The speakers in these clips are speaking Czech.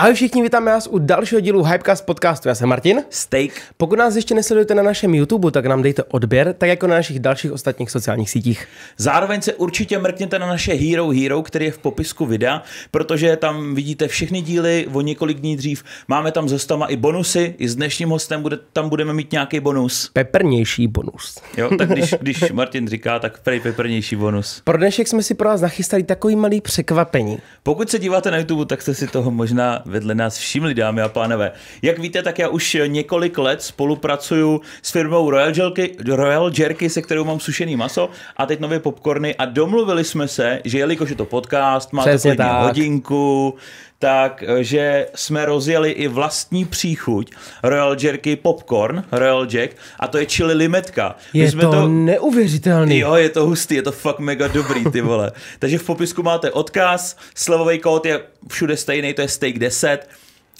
Ahoj všichni, vítáme vás u dalšího dílu Hypecast podcastu. Já jsem Martin. Steak. Pokud nás ještě nesledujete na našem YouTube, tak nám dejte odběr, tak jako na našich dalších ostatních sociálních sítích. Zároveň se určitě mrkněte na naše Hero Hero, který je v popisku videa, protože tam vidíte všechny díly o několik dní dřív. Máme tam s hostama i bonusy, i s dnešním hostem bude, tam budeme mít nějaký bonus. Peprnější bonus. Jo, tak když, když Martin říká, tak prej peprnější bonus. Pro dnešek jsme si pro vás nachystali takový malý překvapení. Pokud se díváte na YouTube, tak jste si toho možná vedle nás všimli, dámy a pánové. Jak víte, tak já už několik let spolupracuju s firmou Royal Jerky, Royal Jerky se kterou mám sušený maso a teď nové popcorny a domluvili jsme se, že jelikož je to podcast, má Přesně to hodinku, tak, že jsme rozjeli i vlastní příchuť Royal Jerky Popcorn, Royal Jack, a to je chili limetka. My Je jsme to, neuvěřitelný. Jo, je to hustý, je to fakt mega dobrý, ty vole. Takže v popisku máte odkaz, slevový kód je všude stejný, to je steak 10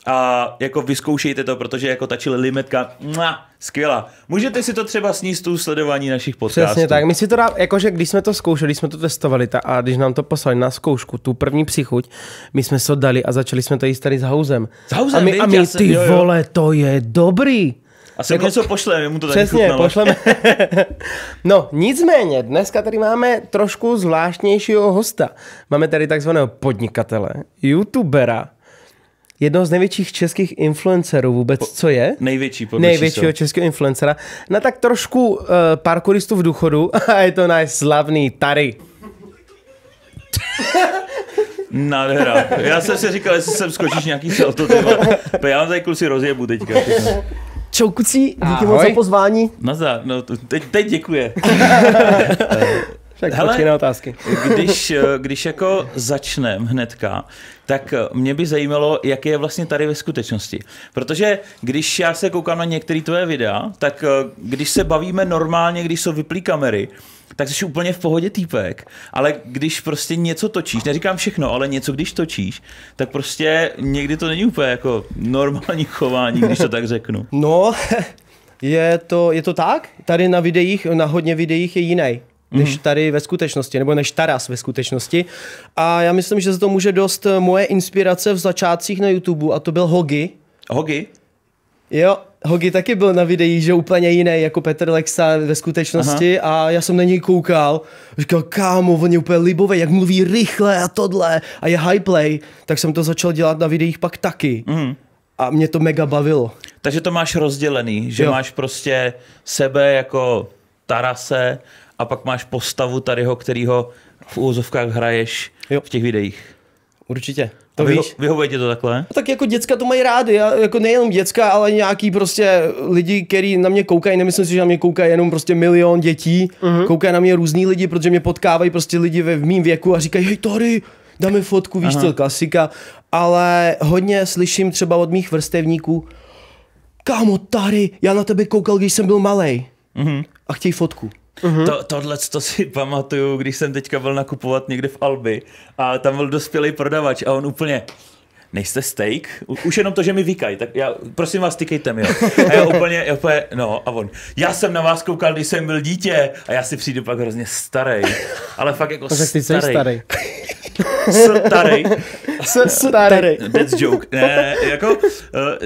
a jako vyzkoušejte to, protože jako ta chili limetka, mua, skvělá. Můžete si to třeba sníst tu sledování našich podcastů. Přesně tak. My si to dá, jakože když jsme to zkoušeli, když jsme to testovali ta, a když nám to poslali na zkoušku, tu první příchuť, my jsme se to dali a začali jsme to jíst tady s Hauzem. S Hauzem, a my, viď, a my jsem- ty jo, jo. vole, to je dobrý. A sem něco pošleme, mu to taky Přesně, chutnalo. pošleme. no, nicméně, dneska tady máme trošku zvláštnějšího hosta. Máme tady takzvaného podnikatele, youtubera, jednoho z největších českých influencerů vůbec, co je? Největší podle Největšího čísel. českého influencera. Na tak trošku uh, parkouristu v důchodu a je to náš slavný Tary. Nádhera. Já jsem si říkal, jestli sem skočíš nějaký salto. Já vám tady kluci rozjebu teďka. Čau kucí, díky Ahoj. moc za pozvání. Nazdar, no to- teď, teď děkuje. Tak Hele. na otázky. Když, eh, když jako začneme hnedka, tak eh, mě by zajímalo, jak je vlastně tady ve skutečnosti. Protože když já se koukám na některé tvoje videa, tak eh, když se bavíme normálně, když jsou vyplý kamery, tak jsi úplně v pohodě týpek, ale když prostě něco točíš, neříkám všechno, ale něco když točíš, tak prostě někdy to není úplně jako normální chování, když to tak řeknu. No, je to, je to tak? Tady na videích, na hodně videích je jiný než tady ve skutečnosti, nebo než Taras ve skutečnosti. A já myslím, že za to může dost eh, moje inspirace v začátcích na YouTube a to byl Hogi. Hogi? Jo, Hogi taky byl na videích, že úplně jiný jako Petr Lexa ve skutečnosti Aha. a já jsem na něj koukal, říkal, kámo, on je úplně libový, jak mluví rychle a tohle a je high play, tak jsem to začal dělat na videích pak taky. Mm. A mě to mega bavilo. Takže to máš rozdělený, že. Jo. máš prostě sebe jako Tarase a pak máš postavu tadyho, kterýho v úvozovkách hraješ jo. V těch videích. Určitě. To To Vyho- víš? vyhovuje ti to takhle? No Tak jako děcka to mají rádi, a jako nejenom děcka, ale nějaký prostě lidi, kteří na mě koukají, nemyslím si, že na mě koukají jenom prostě milion dětí, uh-huh. koukají na mě různý lidi, protože mě potkávají prostě lidi ve v mým věku a říkají, hej Tory, dáme fotku, víš, to klasika, ale hodně slyším třeba od mých vrstevníků, kámo, Tary, já na tebe koukal, když jsem byl malej uh-huh. a chtějí fotku. Mm-hmm. To, tohle to si pamatuju, když jsem teďka byl nakupovat někde v Albi a tam byl dospělý prodavač a on úplně Nejste steak? Už jenom to, že mi vykají, tak já, prosím vás, tykejte mi, jo. A já úplně, já úplně, no a on, já jsem na vás koukal, když jsem byl dítě a já si přijdu pak hrozně starý, ale fakt jako Tak ty starý. starý. Starý. Starý. That's joke. Ne, jako uh,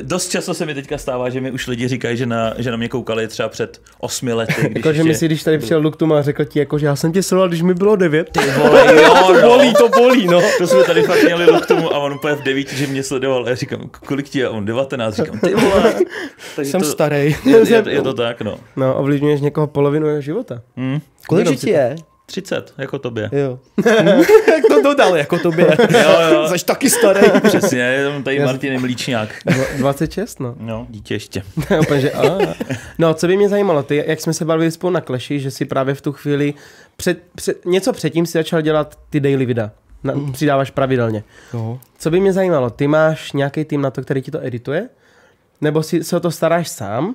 dost často se mi teďka stává, že mi už lidi říkají, že na, že na mě koukali třeba před osmi lety. Když Jakože ještě... mi si, když tady přijel Luktum a řekl ti, jako, že já jsem tě sledoval, když mi bylo devět. Ty vole, jo, no. Bolí, to bolí, no. To jsme tady fakt měli rok k tomu a on úplně v devíti, že mě sledoval a já říkám, kolik ti je? A on 19, říkám, ty vole. Takže Jsem to, starý. Je, je, je, to tak, no. No, ovlivňuješ někoho polovinu jeho života. Hm, Kolik Jenom ti je? 30, jako tobě. Jo. Jak to dodal, jako tobě. Jo, jo. Zaš taky starý. Přesně, je tam tady Martin Mlíčňák. Dva- 26, no. No, dítě ještě. Úplně, že, a. No, co by mě zajímalo, ty, jak jsme se bavili spolu na Clashi, že si právě v tu chvíli, před, před, něco předtím si začal dělat ty daily videa. Na, přidáváš pravidelně. No. Co by mě zajímalo, ty máš nějaký tým na to, který ti to edituje? Nebo si se o to staráš sám?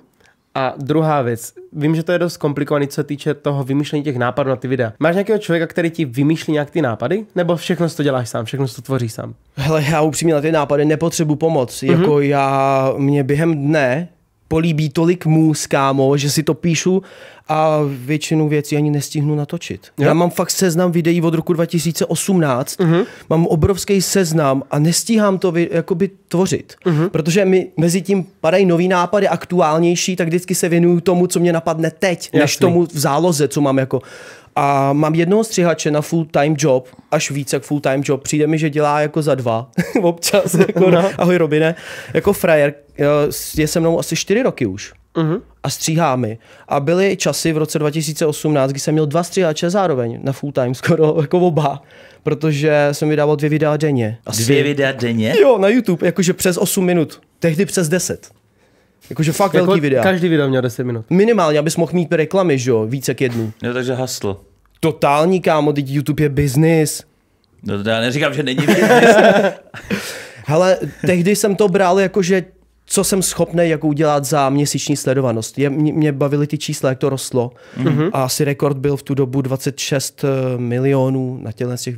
A druhá věc, vím, že to je dost komplikovaný, co se týče toho vymýšlení těch nápadů na ty videa. Máš nějakého člověka, který ti vymýšlí nějak ty nápady? Nebo všechno si to děláš sám, všechno si to tvoříš sám? Hele, já upřímně na ty nápady nepotřebuji pomoc. Mm-hmm. Jako já, mě během dne políbí tolik můz, kámo, že si to píšu a většinu věcí ani nestihnu natočit. Jo? Já mám fakt seznam videí od roku 2018, uh-huh. mám obrovský seznam a nestíhám to vy, jakoby tvořit, uh-huh. protože mi mezi tím padají nový nápady, aktuálnější, tak vždycky se věnuju tomu, co mě napadne teď, Jasný. než tomu v záloze, co mám jako a mám jednoho střihače na full-time job, až víc jak full-time job. Přijde mi, že dělá jako za dva občas. Jako, no. Ahoj Robine. Jako frajer je se mnou asi čtyři roky už. Uh-huh. A stříhá mi. A byly časy v roce 2018, kdy jsem měl dva stříhače zároveň na full time, skoro jako oba. Protože jsem vydával dvě videa denně. Asi. Dvě videa denně? Jo, na YouTube, jakože přes 8 minut. Tehdy přes 10. Jakože fakt jako velký videa. Každý video měl 10 minut. Minimálně, abys mohl mít reklamy, že jo, více jak jednu. Jo, takže hasl. Totální kámo, teď YouTube je business. No to já neříkám, že není business. Hele, tehdy jsem to bral jako, že co jsem schopný jako udělat za měsíční sledovanost. Je, mě, mě bavily ty čísla, jak to rostlo. Mm-hmm. A asi rekord byl v tu dobu 26 eh, milionů na těchto z těch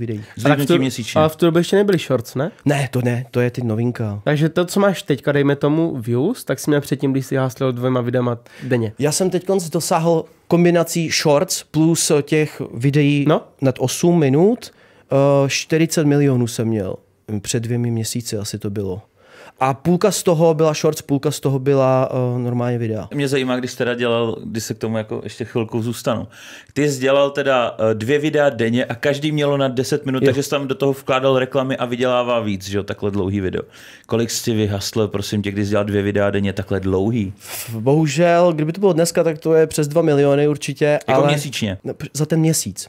měsíčně. A v tu dobu ještě nebyly shorts, ne? Ne, to ne, to je ty novinka. Takže to, co máš teďka, dejme tomu views, tak si měl předtím, když si háslil dvěma videama denně. Já jsem teď dosáhl kombinací shorts plus těch videí no? nad 8 minut. 40 eh, milionů jsem měl. Před dvěmi měsíci asi to bylo. A půlka z toho byla shorts, půlka z toho byla uh, normálně videa. Mě zajímá, když teda dělal, když se k tomu jako ještě chvilku zůstanu. Ty jsi dělal teda uh, dvě videa denně a každý mělo na 10 minut, jo. takže jsi tam do toho vkládal reklamy a vydělává víc, že jo, takhle dlouhý video. Kolik jsi vyhasl, prosím tě, když jsi dělal dvě videa denně takhle dlouhý? Bohužel, kdyby to bylo dneska, tak to je přes 2 miliony určitě. Jako ale... měsíčně? Za ten měsíc.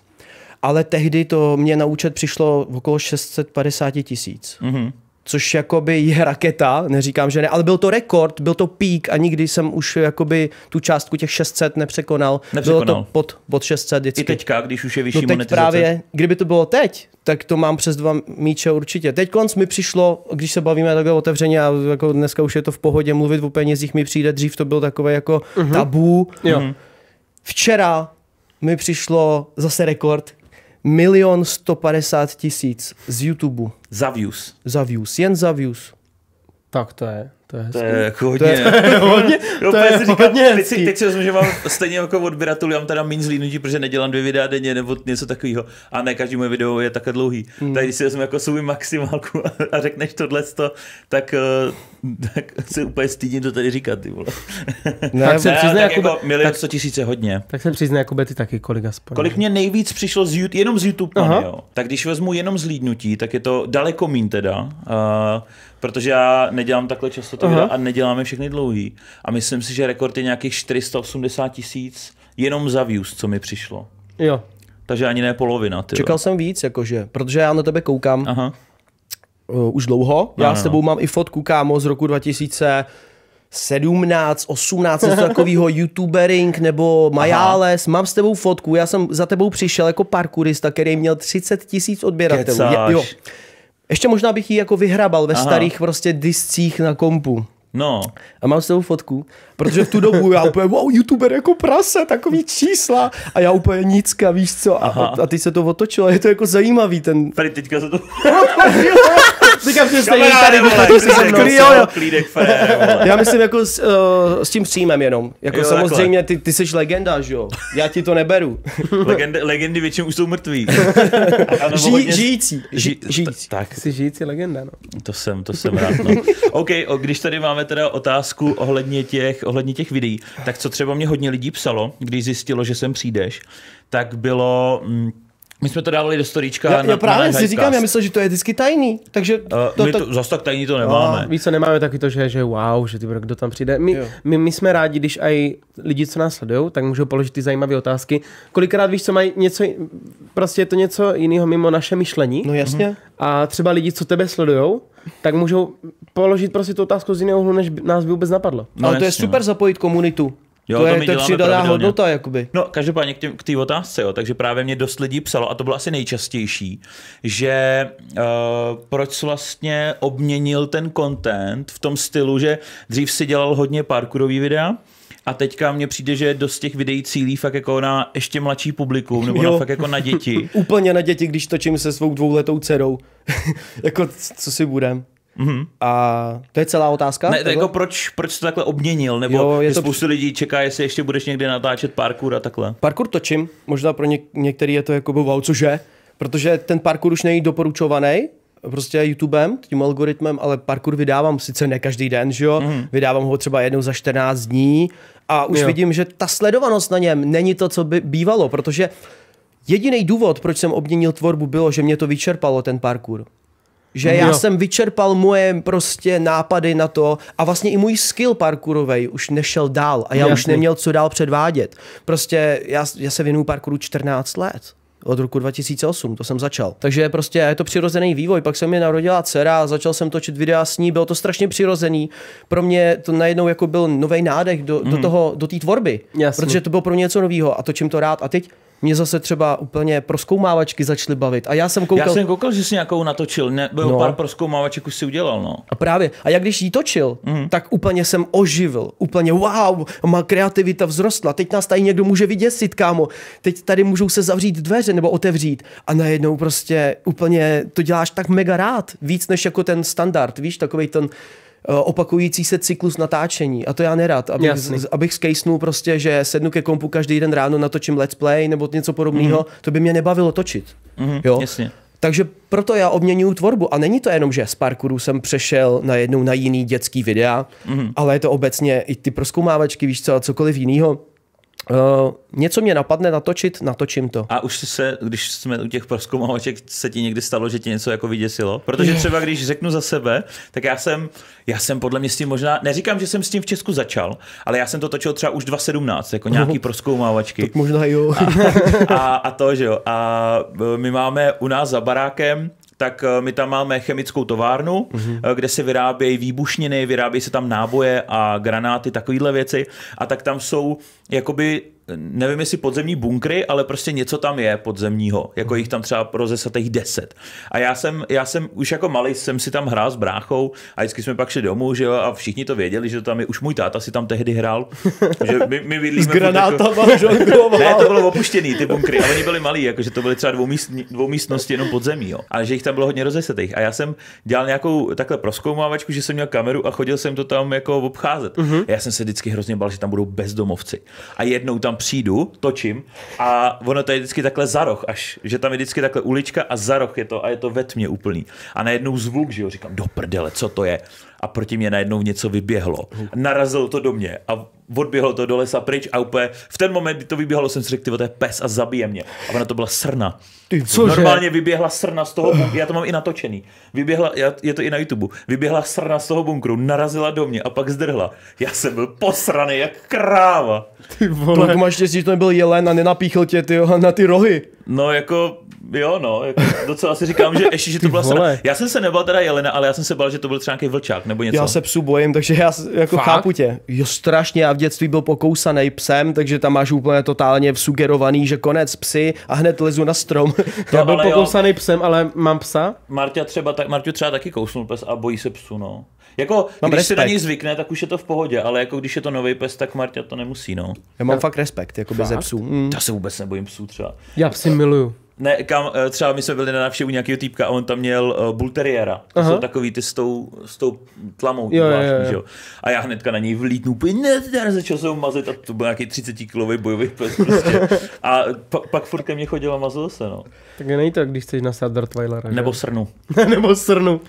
Ale tehdy to mě na účet přišlo okolo 650 tisíc. Mm-hmm což jakoby je raketa, neříkám, že ne, ale byl to rekord, byl to pík a nikdy jsem už jakoby tu částku těch 600 nepřekonal. nepřekonal. Bylo to pod, pod 600 vždycky. I teďka, když už je vyšší no teď monetizace? právě, kdyby to bylo teď, tak to mám přes dva míče určitě. Teď konc mi přišlo, když se bavíme takhle otevřeně a jako dneska už je to v pohodě, mluvit o penězích mi přijde, dřív to byl takové jako uh-huh. tabu. Jo. Uh-huh. Včera mi přišlo zase rekord, milion 150 tisíc z YouTube. Za views. Za views, jen za views. Tak to je. To je, to je jako hodně. To je, hodně, to je říkám, hodně teď, si, teď si rozumím, že mám stejně jako odběratelů, já mám teda méně zlínutí, protože nedělám dvě videa denně nebo něco takového. A ne každý moje video je také dlouhý. Hmm. Tak když si vezmu jako svůj maximálku a řekneš tohle, tak, eh, tak se úplně stydím to tady říkat. Ty vole. Ne, tak se přizná, tak jako milion sto tisíc je hodně. Tak se jako ty taky kolik aspoň. Kolik mě nejvíc přišlo z YouTube, jenom z YouTube, money, jo. Tak když vezmu jenom zlídnutí, tak je to daleko mín teda. Uh, protože já nedělám takhle často to a neděláme všechny dlouhý. A myslím si, že rekord je nějakých 480 tisíc jenom za views, co mi přišlo. Jo. Takže ani ne polovina. Ty Čekal jsem víc, jakože, protože já na tebe koukám Aha. Uh, už dlouho. Já no, no, s tebou no. mám i fotku, kámo, z roku 2000 17, 18, něco takového youtubering nebo Majáles, mám s tebou fotku, já jsem za tebou přišel jako parkourista, který měl 30 tisíc odběratelů. Je, jo. Ještě možná bych ji jako vyhrabal ve Aha. starých prostě discích na kompu. No. A mám s tebou fotku, protože v tu dobu já úplně, wow, youtuber jako prase, takový čísla a já úplně nicka, víš co, a, a ty se to otočilo, je to jako zajímavý ten... Tady teďka se to... Říkám, že jste tady, klídek, jo, jo. Klídek, Já myslím jako s, uh, s tím příjmem jenom. Jako jo, samozřejmě ty, ty jsi legenda, že jo? Já ti to neberu. Legendy, legendy většinou už jsou mrtví. Ži, hodně... Žijící. Ži, žijící. Tak. Jsi žijící legenda, no. To jsem, to jsem rád, no. OK, o, když tady máme teda otázku ohledně těch, ohledně těch videí, tak co třeba mě hodně lidí psalo, když zjistilo, že sem přijdeš, tak bylo... Mm, my jsme to dávali do storíčka. Já, na, já právě na si říkám, já myslím, že to je vždycky tajný. Takže uh, to, my to, to, zase tak tajný to nemáme. No, víš co, nemáme taky to, že, že wow, že ty kdo tam přijde. My, my, my, jsme rádi, když i lidi, co nás sledují, tak můžou položit ty zajímavé otázky. Kolikrát víš, co mají něco, prostě je to něco jiného mimo naše myšlení. No jasně. A třeba lidi, co tebe sledují, tak můžou položit prostě tu otázku z jiného úhlu, než nás by vůbec napadlo. No, Ale jasně, to je super no. zapojit komunitu. Jo, to, to je, to přidaná hodnota, jakoby. No, každopádně k té otázce, jo, takže právě mě dost lidí psalo, a to bylo asi nejčastější, že uh, proč vlastně obměnil ten content v tom stylu, že dřív si dělal hodně parkourový videa, a teďka mně přijde, že dost těch videí cílí fakt jako na ještě mladší publikum, nebo jo. na fakt jako na děti. Úplně na děti, když točím se svou dvouletou dcerou. jako, co si budem. Mm-hmm. A to je celá otázka? Ne, jako proč, proč to takhle obměnil? Nebo Jo, je to- spoustu lidí čeká, jestli ještě budeš někdy natáčet parkour a takhle. Parkour točím, možná pro něk- některý je to jako wow, cože? Protože ten parkour už není doporučovaný, prostě YouTubem, tím algoritmem, ale parkour vydávám sice ne každý den, že jo, mm. vydávám ho třeba jednou za 14 dní a už jo. vidím, že ta sledovanost na něm není to, co by bývalo, protože jediný důvod, proč jsem obměnil tvorbu, bylo, že mě to vyčerpalo, ten parkour. Že já Jo. jsem vyčerpal moje prostě nápady na to a vlastně i můj skill parkourovej už nešel dál a já už Jasný. neměl co dál předvádět. Prostě já, já se věnuju parkouru 14 let. Od roku 2008, to jsem začal. Takže prostě je to přirozený vývoj. Pak se mi narodila dcera a začal jsem točit videa s ní. Bylo to strašně přirozený. Pro mě to najednou jako byl nový nádech do, do toho, do té tvorby. Jasný. Protože to bylo pro mě něco nového a točím to rád. A teď mě zase třeba úplně proskoumávačky začaly bavit. A já jsem koukal... Já jsem koukal, že jsi nějakou natočil, ne, bylo No. pár proskoumávaček už si udělal, no. A právě. A jak když jí točil, mm. tak úplně jsem oživil. Úplně wow, má kreativita vzrostla. Teď nás tady někdo může vyděsit, kámo. Teď tady můžou se zavřít dveře nebo otevřít. A najednou prostě úplně to děláš tak mega rád. Víc než jako ten standard, víš, takový ten opakující se cyklus natáčení. A to já nerad, abych, Jasný. z, abych skejsnul prostě, že sednu ke kompu každý den ráno, natočím let's play nebo něco podobného. Mm. To by mě nebavilo točit. Mm. Jo? jasně. Takže proto já obměňuju tvorbu. A není to jenom, že z parkouru jsem přešel na jednou na jiný dětský videa, mm-hmm. ale je to obecně i ty proskoumávačky, víš co, a cokoliv jiného. Uh, něco mě napadne natočit, natočím to. A už se, když jsme u těch proskoumávaček, se ti někdy stalo, že tě něco jako vyděsilo? Protože třeba když řeknu za sebe, tak já jsem, já jsem podle mě s tím možná, neříkám, že jsem s tím v Česku začal, ale já jsem to točil třeba už 2017, jako nějaký proskoumávačky. Možná jo. A, a to, že jo. A e, my máme u nás za barákem tak e, my tam máme chemickou továrnu, mm-hmm. kde se vyrábějí výbušniny, vyrábějí se tam náboje a granáty, takovéhle věci. A tak tam jsou jakoby nevím jestli podzemní bunkry, ale prostě něco tam je podzemního, jako jich tam třeba rozesatých deset. A já jsem, já jsem už jako malý jsem si tam hrál s bráchou a vždycky jsme pak šli domů, že jo, a všichni to věděli, že to tam je, už můj táta si tam tehdy hrál, že my, my bydlíme S jako- granátama žongloval. ne, to bylo opuštěný, ty bunkry, ale oni byli malí, jakože to byly třeba dvoumístní, dvoumístnosti jenom podzemí, jo. Ale že jich tam bylo hodně rozesetých. A já jsem dělal nějakou takhle proskoumávačku, že jsem měl kameru a chodil jsem to tam jako obcházet. Uh-huh. Já jsem se vždycky hrozně bál, že tam budou bezdomovci. A jednou tam přijdu, točím a ono to je vždycky takhle za roh, až, že tam je vždycky takhle ulička a za roh je to a je to ve tmě úplný. A najednou zvuk, že jo, říkám, do prdele, co to je? A proti mě najednou něco vyběhlo. Narazilo to do mě a odběhlo to do lesa pryč a úplně v ten moment, kdy to vyběhlo, jsem si řekl, to je pes a zabije mě. A ona to byla srna. Ty cože? Normálně vyběhla srna z toho bunkru, já to mám i natočený. Vyběhla, já- je to i na YouTube, vyběhla srna z toho bunkru, narazila do mě a pak zdrhla. Já jsem byl posraný jak kráva. Ty To vole. máš štěstí, že to nebyl jelen a nenapíchl tě ty, na ty rohy. No jako, jo no, jako docela si říkám, že ještě, že to byla srna. Já jsem se nebal teda jelena, ale já jsem se bal, že to byl třeba nějaký vlčák nebo něco. Já se psu bojím, takže já jako Fakt? chápu tě. Jo, strašně, já v dětství byl pokousaný psem, takže tam máš úplně totálně sugerovaný, že konec psy a hned lezu na strom. Já byl ale jo. pokousaný psem, ale mám psa. Marťa třeba, tak, Marťu třeba taky kousnul pes a bojí se psu, no. Jako, Mám když si na respekt. něj zvykne, tak už je to v pohodě, ale jako když je to nový pes, tak Marťa to nemusí, no. Já mám fakt respekt, jako ze Fakt? psů. Mm. Já se vůbec nebojím psů třeba. Já psy miluju. Ne, kam, eh, třeba my jsme byli na návštěvu nějakého týpka a on tam měl uh, bull terriera. To Aha. jsou takový ty s tou, s tou tlamou Jo, jo, zvláštní, jo. že jo. A já hnedka na něj vlítnu, úplně ne, začal jsem ho mazit a to byl nějaký 30 kilový bojový pes prostě. A pa, pak furt ke mně chodil a mazil se, no. Tak není to, když chceš nasát Dartweilera, že? Nebo srnu. Nebo srnu.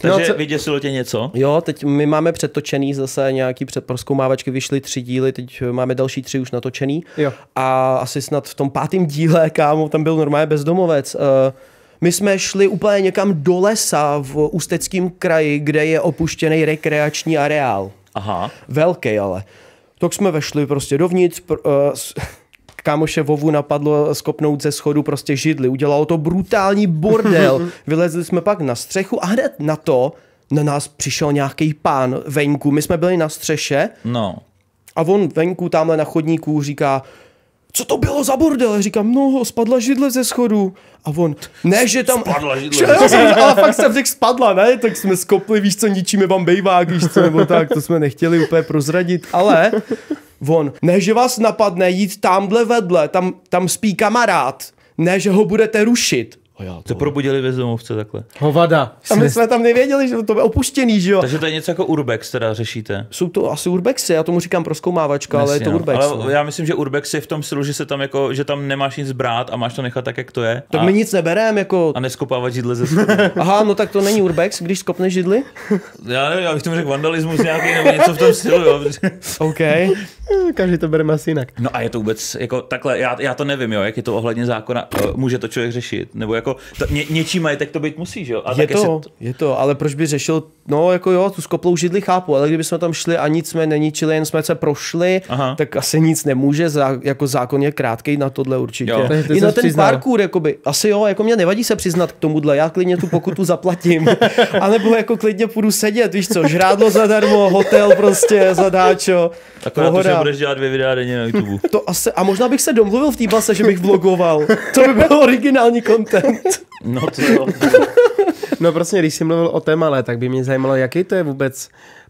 Takže No, co- vyděsilo tě něco? Jo, teď my máme přetočený zase nějaký předproskoumávačky, vyšly tři díly, teď máme další tři už natočený. Jo. A asi snad v tom pátém díle, kámo, tam byl normálně bezdomovec. Eh, My jsme šli úplně někam do lesa v Ústeckém kraji, kde je opuštěný rekreační areál. Aha. Velký ale. Tak jsme vešli prostě dovnitř, pr, uh, s, kámoše Vovu napadlo skopnout ze schodu prostě židli. Udělalo to brutální bordel. Vylezli jsme pak na střechu a hned na to na nás přišel nějaký pán venku. My jsme byli na střeše No. a on venku tamhle na chodníku říká, co to bylo za bordel? Říkám, no, spadla židle ze schodu. A on, ne, že tam... Spadla židle Že, jsem, ale fakt jsem řekl, spadla, ne? Tak jsme skopli, víš co, ničíme vám bejvák, víš co, nebo tak, to jsme nechtěli úplně prozradit, ale on, ne, že vás napadne jít tamhle vedle, tam, tam spí kamarád, ne, že ho budete rušit. A já To probudili bezdomovce takhle. Hovada. A my jsme tam nevěděli, že to je opuštěný, že jo? Takže to je něco jako Urbex, teda řešíte. Jsou to asi urbexy, já tomu říkám proskoumávačka, ale je Jasně, to no. urbex. no. Ale já myslím, že Urbex je v tom stylu, že se tam jako, že tam nemáš nic brát a máš to nechat tak, jak to je. Tak a, my nic nebereme, jako... a neskopávat židle ze spodu. Aha, no tak to není urbex, když skopneš židli? já nevím, já bych tomu řekl vandalismus nějaký nebo něco v tom stylu, jo. OK. Každý to bereme asi jinak. No a je to vůbec jako takhle, já, já to nevím, jo, jak je to ohledně zákona, eh, může to člověk řešit, nebo jako to, ně, něčí majetek to být musí, že jo? A Je tak jestli to, je to, ale proč by řešil, no jako jo, tu skoplou židli chápu, ale kdyby jsme tam šli a nic jsme neničili, jen jsme se prošli, Aha. tak asi nic nemůže, zá, jako zákon je krátký na tohle určitě. Jo. I na ten přiznal. parkour, jakoby, asi jo, jako mě nevadí se přiznat k tomuhle, já klidně tu pokutu zaplatím, anebo jako klidně půjdu sedět, víš co, žrádlo zadarmo, hotel prostě zadáčo, Akorát to, že pohoda. budeš dělat dvě videa denně na YouTube. To asi, a možná bych se domluvil v té base, že bych vlogoval. To by byl originální content. No to jo. No prostě, když jsi mluvil o té malé, tak by mě zajímalo, jaký to je vůbec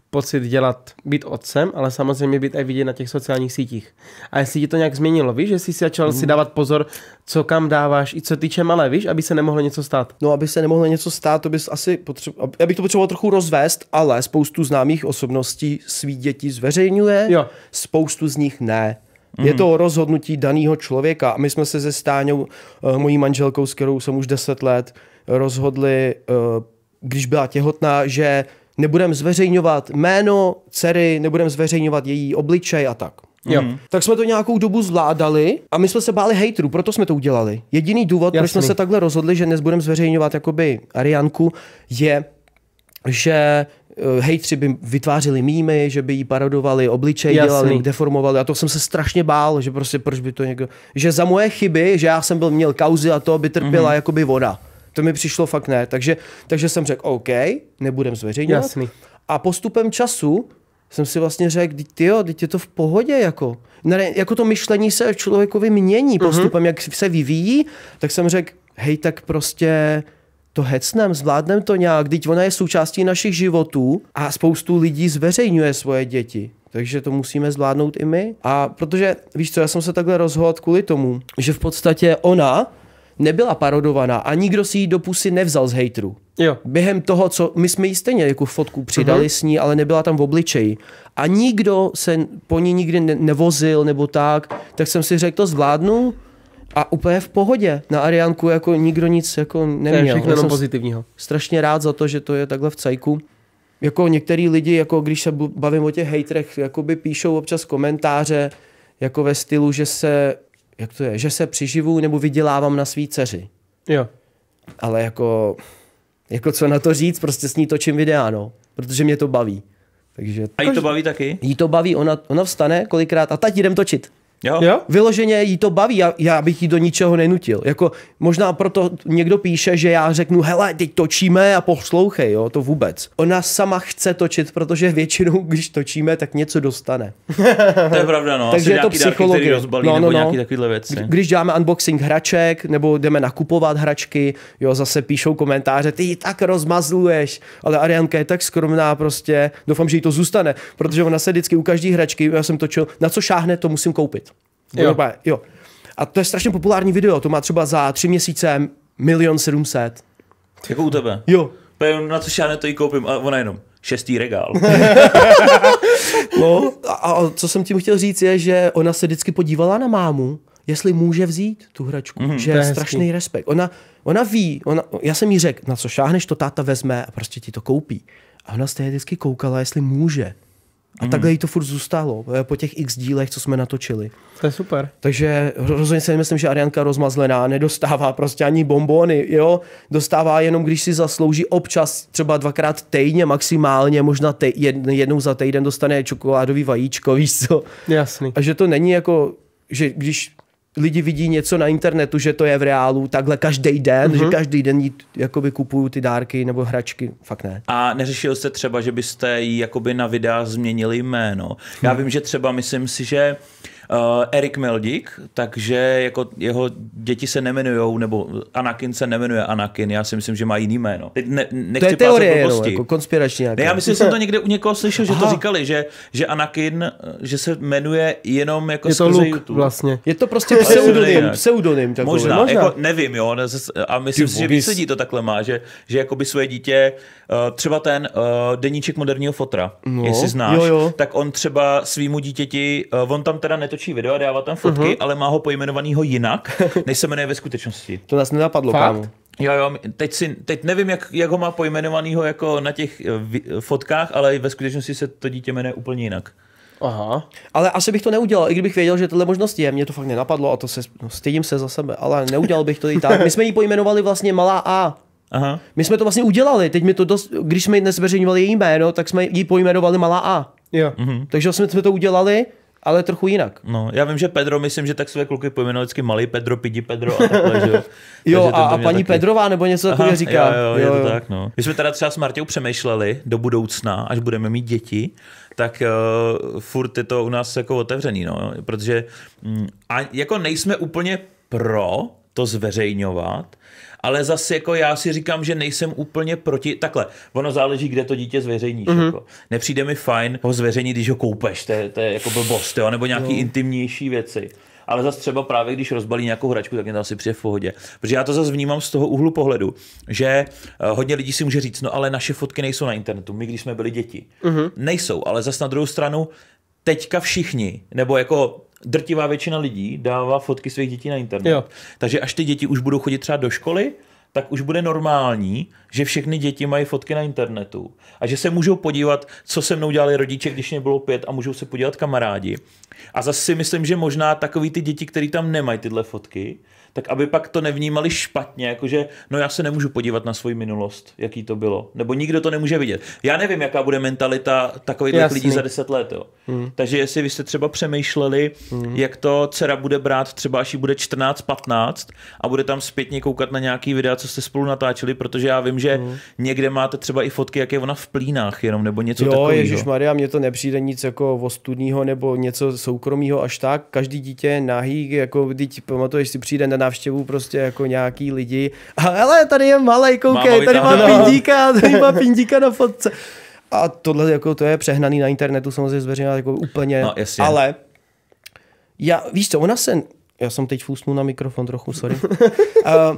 pocit dělat, být otcem, ale samozřejmě být i vidět na těch sociálních sítích. A jestli ti to nějak změnilo, víš, jestli si začal Mm. si dávat pozor, co kam dáváš, i co týče malé, víš, aby se nemohlo něco stát. No, aby se nemohlo něco stát, to bys asi potřeboval, já bych to potřeboval trochu rozvést, ale spoustu známých osobností svý děti zveřejňuje, Jo. spoustu z nich ne. Je to rozhodnutí daného člověka. A my jsme se se Stáňou, eh, mojí manželkou, s kterou jsem už 10 let, rozhodli, eh, když byla těhotná, že nebudeme zveřejňovat jméno dcery, nebudeme zveřejňovat její obličej a tak. Jo. Mhm. Tak jsme to nějakou dobu zvládali a my jsme se báli hejtrů, proto jsme to udělali. Jediný důvod, proč jsme Jasný. se takhle rozhodli, že dnes budeme zveřejňovat jakoby Arianku, je, že hejtři by vytvářeli mýmy, že by jí parodovali, obličej Jasný. dělali, deformovali a to jsem se strašně bál, že prostě proč by to někdo... Že za moje chyby, že já jsem byl, měl kauzy a to by trpěla mm-hmm. jakoby ona. To mi přišlo fakt ne. Takže, takže jsem řekl, OK, nebudem zveřejňovat. Jasný. A postupem času jsem si vlastně řekl, ty jo, teď je to v pohodě, jako. Ne, jako to myšlení se člověkovi mění postupem, jak se vyvíjí, tak jsem řekl, hej, tak prostě to hecnem, zvládnem to nějak, teď ona je součástí našich životů a spoustu lidí zveřejňuje svoje děti. Takže to musíme zvládnout i my. A protože, víš co, já jsem se takhle rozhodl kvůli tomu, že v podstatě ona nebyla parodovaná a nikdo si ji do pusy nevzal z hejtru Jo. během toho, co my jsme jí stejně jako fotku přidali s ní, ale nebyla tam v obličeji. A nikdo se po ní nikdy ne- nevozil nebo tak, tak jsem si řekl, to zvládnu a úplně v pohodě. Na Ariánku jako nikdo nic jako To je neměl. všechno Já jenom pozitivního. strašně rád za to, že to je takhle v cajku. Jako některý lidi, jako když se bavím o těch hejtrech, jakoby píšou občas komentáře, jako ve stylu, že se, jak to je, že se přiživu nebo vydělávám na svý dceři Jo. ale jako, jako co na to říct, prostě s ní točím videa, no, protože mě to baví. Takže A jí to baví taky? jí to baví, ona, ona vstane kolikrát a tati jdem točit. Jo? Jo? Vyloženě jí to baví, já, já bych jí do ničeho nenutil. Jako možná proto někdo píše, že já řeknu, hele, teď točíme a poslouchej, jo, to vůbec. Ona sama chce točit, protože většinou, když točíme, tak něco dostane. To je pravda, no. Takže Asi je to nějaký dárky, psychologie. který rozbalí, No, no, no, nebo no. nějaký takovýhle věci. Když děláme unboxing hraček, nebo jdeme nakupovat hračky, jo, zase píšou komentáře, ty ji tak rozmazluješ, ale Arianka je tak skromná prostě, doufám, že jí to zůstane, protože ona se vždycky u každé hračky, já jsem točil, na co šáhne, to musím koupit. Jo. Jo. jo. A to je strašně populární video, to má třeba za tři měsíce milion sedmset. Jako u tebe. Jo. Pojďme, Na co šáne to jí koupím a ona jenom šestý regál. No, a, a co jsem tím chtěl říct je, že ona se vždycky podívala na mámu, jestli může vzít tu hračku, mm, že je je hezký. strašný respekt. Ona, ona ví, ona, já jsem jí řekl, na co šáhneš, to táta vezme a prostě ti to koupí. A ona stejně vždycky koukala, jestli může. A takhle jí to furt zůstalo eh, po těch x dílech, co jsme natočili. To je super. Takže rozhodně si nemyslím, že Arianka rozmazlená nedostává prostě ani bombony, jo. Dostává jenom, když si zaslouží občas, třeba dvakrát týdně maximálně, možná jed, jednou za týden dostane čokoládový vajíčko, víš co. Jasný. A že to není jako, že když lidi vidí něco na internetu, že to je v reálu takhle každý den, mm-hmm. že každý den jí jakoby kupují ty dárky nebo hračky, fakt ne. A neřešil jste třeba, že byste jí jakoby na videa změnili jméno? Já vím, že třeba myslím si, že uh, Erik Meldík, takže jako jeho děti se nemenujou, nebo Anakin se nemenuje Anakin, já si myslím, že má jiný jméno. Teď ne, nechci To je teorie, jenom, jako konspirační. Ne, já myslím, že jsem to někde u někoho slyšel, že to Aha. říkali, že, že Anakin, že se jmenuje jenom jako Je to skrze luk YouTube. vlastně. Je to prostě pseudonym, pseudonym takový. Možná, Možná. Jako nevím, jo, a myslím si, že víc lidí to takhle má, že, že jakoby svoje dítě, uh, třeba ten uh, deníček moderního fotra, No, jestli znáš, jo, jo. tak on třeba svýmu dítěti, uh, on tam teda netočí video a dává tam fotky, uh-huh. ale má ho pojmenovanýho jinak, než se jmenuje ve skutečnosti. To nás nenapadlo, Fakt? kámo. Jo, jo, teď, si, teď nevím, jak, jak ho má pojmenovanýho jako na těch eh, fotkách, ale ve skutečnosti se to dítě jmenuje úplně jinak. Aha. Ale asi bych to neudělal, i kdybych věděl, že tohle možnost je. Mě to fakt nenapadlo a to se, no, stydím se za sebe, ale neudělal bych to i tak. My jsme ji pojmenovali vlastně Malá A. Aha. My jsme to vlastně udělali, teď mi to dost, když jsme nezveřejňovali její jméno, tak jsme ji pojmenovali Malá A. Jo. Mhm. Takže jsme, jsme to udělali, ale trochu jinak. No, já vím, že Pedro, myslím, že tak své kluky pojmenoval vždycky malý Pedro, Pidi Pedro a takhle, že jo. Jo, a, a paní taky- Pedrová nebo něco takového říká. Jo, jo, je to tak, no. My jsme teda třeba s Martěou přemýšleli do budoucna, až budeme mít děti, tak uh, furt je to u nás jako otevřený, no, protože mm, a jako nejsme úplně pro to zveřejňovat, ale zase jako já si říkám, že nejsem úplně proti, takhle, ono záleží, kde to dítě zveřejníš, mm-hmm. jako. nepřijde mi fajn ho zveřejnit, když ho koupeš, to je, to je jako blbost, jo, nebo nějaký no. intimnější věci. Ale zase třeba právě, když rozbalí nějakou hračku, tak mě to asi přijde v pohodě. Protože já to zase vnímám z toho úhlu pohledu, že eh, hodně lidí si může říct, no ale naše fotky nejsou na internetu, my když jsme byli děti. Uh-huh. Nejsou, ale zase na druhou stranu, teďka všichni, nebo jako drtivá většina lidí dává fotky svých dětí na internet. Jo. Takže až ty děti už budou chodit třeba do školy, tak už bude normální, že všechny děti mají fotky na internetu a že se můžou podívat, co se mnou dělali rodiče, když mě bylo pět a můžou se podívat kamarádi. A zase si myslím, že možná takový ty děti, které tam nemají tyhle fotky, tak aby pak to nevnímali špatně, jakože no já se nemůžu podívat na svoji minulost, jaký to bylo, nebo nikdo to nemůže vidět. Já nevím, jaká bude mentalita takových lidí za deset let. Jo. Hmm. Takže jestli vy jste třeba přemýšleli, hmm. jak to dcera bude brát třeba až jí bude 14-15 a bude tam zpětně koukat na nějaký videa, co jste spolu natáčeli, protože já vím, že hmm. někde máte třeba i fotky, jak je ona v plínách jenom, nebo něco Jo, takového. Ježíš Maria, mně to nepřijde nic jako ostudného nebo něco soukromého až tak. Každý dítě je nahý, jako teď pamatuješ si přijde na návštěvu prostě jako nějaký lidi. A hele, tady je malej, koukej, tady má pindíka, tady má pindíka na fotce. A tohle jako to je přehnaný na internetu, samozřejmě zveřejňovat jako úplně, No, jasně. ale já, víš co, ona se, já jsem teď fůsnul na mikrofon trochu, sorry. uh,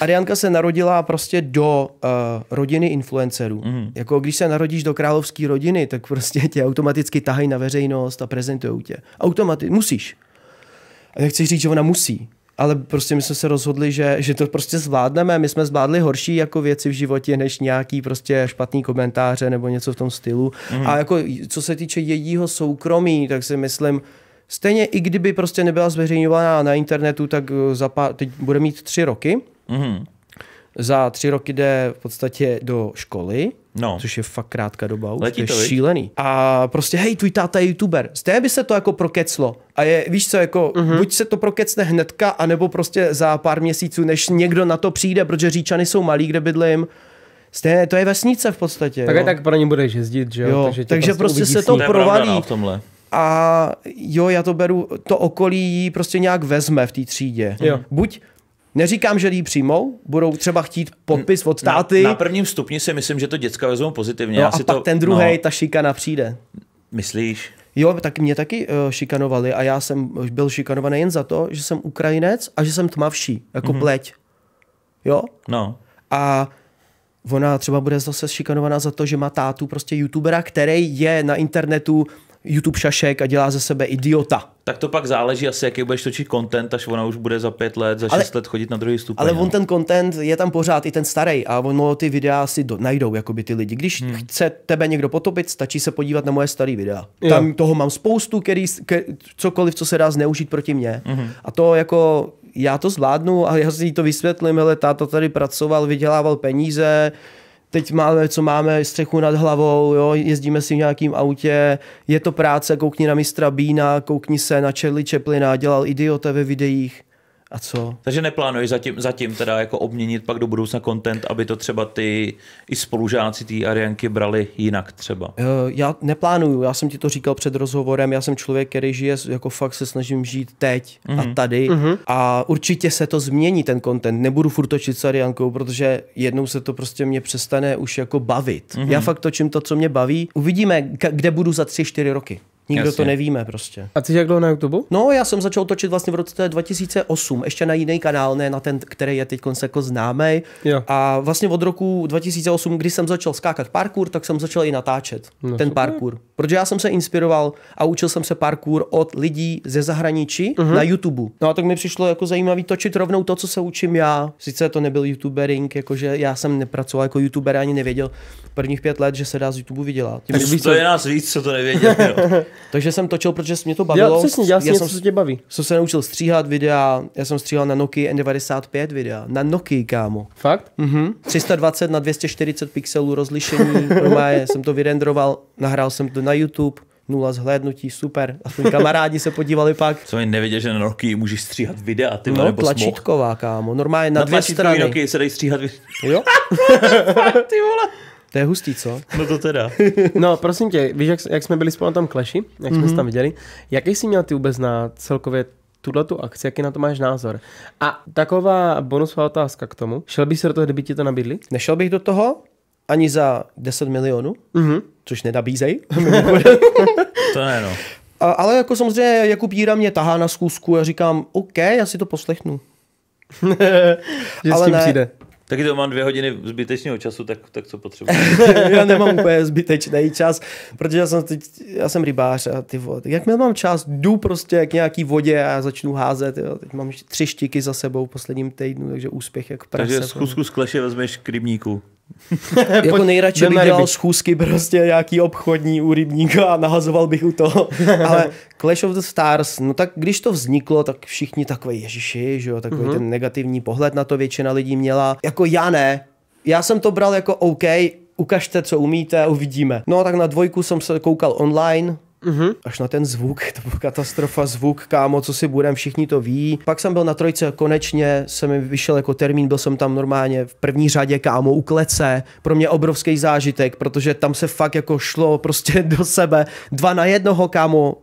Arianka se narodila prostě do uh, rodiny influencerů. Mm. Jako když se narodíš do královské rodiny, tak prostě tě automaticky tahají na veřejnost a prezentují tě. Automaticky, musíš. A nechci říct, že ona musí. Ale prostě my jsme se rozhodli, že, že to prostě zvládneme. My jsme zvládli horší jako věci v životě, než nějaký prostě špatný komentáře nebo něco v tom stylu. Mm. A jako co se týče jejího soukromí, tak si myslím, stejně i kdyby prostě nebyla zveřejňovaná na internetu, tak eh, za pár, teď bude mít tři roky. Mhm. Za tři roky jde v podstatě do školy, No. což je fakt krátká doba už, Letí to je viď? šílený. A prostě hej, tvůj táta je youtuber. Stejně by se to jako prokeclo. A je, víš co, jako uh-huh. buď se to prokecne hnedka, anebo prostě za pár měsíců, než někdo na to přijde, protože Říčany jsou malí, kde bydlím. Stejně, to je vesnice v podstatě. Tak jo. tak pro ně budeš jezdit, že jo? Jo, tě takže prostě uvidí se to provalí. no, v tomhle. A jo, já to beru, to okolí prostě nějak vezme v té třídě. Jo. Buď Neříkám, že ji přijmou, budou třeba chtít podpis od táty, Na, na prvním stupni si myslím, že to děcka vezmou pozitivně. no a pak to, ten druhý, No, ta šikana přijde. myslíš? Jo, tak mě taky uh, šikanovali a já jsem byl šikanovaný jen za to, že jsem Ukrajinec a že jsem tmavší, jako mm-hmm. pleť. Jo? No. A ona třeba bude zase šikanovaná za to, že má tátu prostě youtubera, který je na internetu YouTube šašek a dělá ze sebe idiota. Tak to pak záleží asi, jaký budeš točit content, až ona už bude za pět let, za Ale- šest let chodit na druhý stupeň. Ale no. on ten content je tam pořád, i ten starý, a ono ty videa si do, najdou jakoby ty lidi. Když hmm. chce tebe někdo potopit, stačí se podívat na moje starý videa. Jo. Tam toho mám spoustu, který, ke, cokoliv, co se dá zneužít proti mně. Hmm. A to jako, já to zvládnu a já si to vysvětlím, hele, táta tady pracoval, vydělával peníze, teď máme, co máme, střechu nad hlavou, jo, jezdíme si v nějakým autě, je to práce, koukni na mistra Bína, koukni se na Charlie Chaplina, dělal idiota ve videích. A co? Takže neplánuješ zatím, zatím teda jako obměnit pak do budoucna content, aby to třeba ty i spolužáci té Arianky brali jinak třeba. Eh, Já neplánuju, já jsem ti to říkal před rozhovorem, já jsem člověk, který žije, jako fakt se snažím žít teď a tady a určitě se to změní ten content, nebudu furt točit s Ariankou, protože jednou se to prostě mě přestane už jako bavit. Já fakt točím to, co mě baví, uvidíme, kde budu za tři, čtyři roky. Nikdo Jasně. to nevíme prostě. A ty jak dlouho na YouTube? No, já jsem začal točit vlastně v roce 2008, ještě na jiný kanál, ne na ten, který je teď jako známý. A vlastně od roku 2008, kdy jsem začal skákat parkour, tak jsem začal i natáčet no, ten parkour. Protože já jsem se inspiroval a učil jsem se parkour od lidí ze zahraničí uh-huh. na YouTube. No a tak mi přišlo jako zajímavý točit rovnou to, co se učím já. Sice to nebyl youtubering, jakože já jsem nepracoval jako youtuber, ani nevěděl prvních pět let, že se dá z YouTube vydělat. Tím, Tak to je nás víc, co to nevěděl. Takže jsem točil, protože mě to bavilo. Dělal, přesně, já něco, jsem co tě baví. jsem se naučil stříhat videa, já jsem stříhal na Nokia N95 videa, na Nokia, kámo. Fakt? Mhm. 320 na 240 pixelů rozlišení, normálně jsem to vyrendroval, nahrál jsem to na YouTube, nula zhlédnutí, super. Aspoň kamarádi se podívali pak. Co mi nevěděl, že na Nokia můžeš stříhat videa, ty No, nebo smoh. tlačítková, kámo, normálně na, Na dvě strany. Nokia se dají stříhat videa. Jo? ty vole. To je hustý, co? No to teda. No, prosím tě, víš, jak, jak jsme byli spolu na tom Clashi, jak jsme se tam viděli, jaký jsi měl ty vůbec na celkově tuhle tu akci, jaký na to máš názor? A taková bonusová otázka k tomu. Šel bys se do toho, kdyby ti to nabídli? Nešel bych do toho ani za 10 milionů, Mhm. což nedabízej. To ne, no. A, ale jako samozřejmě Jakub Jíra mě tahá na schůzku a říkám, OK, já si to poslechnu. Že Ale s tím ne. přijde. Taky to mám dvě hodiny zbytečného času, tak, tak co potřebuji. já nemám úplně zbytečný čas, protože já jsem, teď, já jsem rybář a ty vole, tak jak mám čas, jdu prostě k nějaký vodě a začnu házet, jo. teď mám tři štiky za sebou v posledním týdnu, takže úspěch jak prase. Takže schůzku z kleše vezmeš k rybníku. Jako Pojď, nejradši bych dělal schůzky prostě nějaký obchodní u rybníka a nahazoval bych u toho. Ale Clash of the Stars, no tak když to vzniklo, tak všichni takové ježiši, že jo, takový Mhm. mm-hmm. ten negativní pohled na to většina lidí měla. Jako já ne. Já jsem to bral jako OK, ukažte, co umíte uvidíme. No tak na dvojku jsem se koukal online, Mhm. Až na ten zvuk, to byl katastrofa, zvuk, kámo, co si budem, všichni to ví. Pak jsem byl na trojce, konečně se mi vyšel jako termín, byl jsem tam normálně v první řadě, kámo, u klece. Pro mě obrovský zážitek, protože tam se fakt jako šlo prostě do sebe. Dva na jednoho, kámo,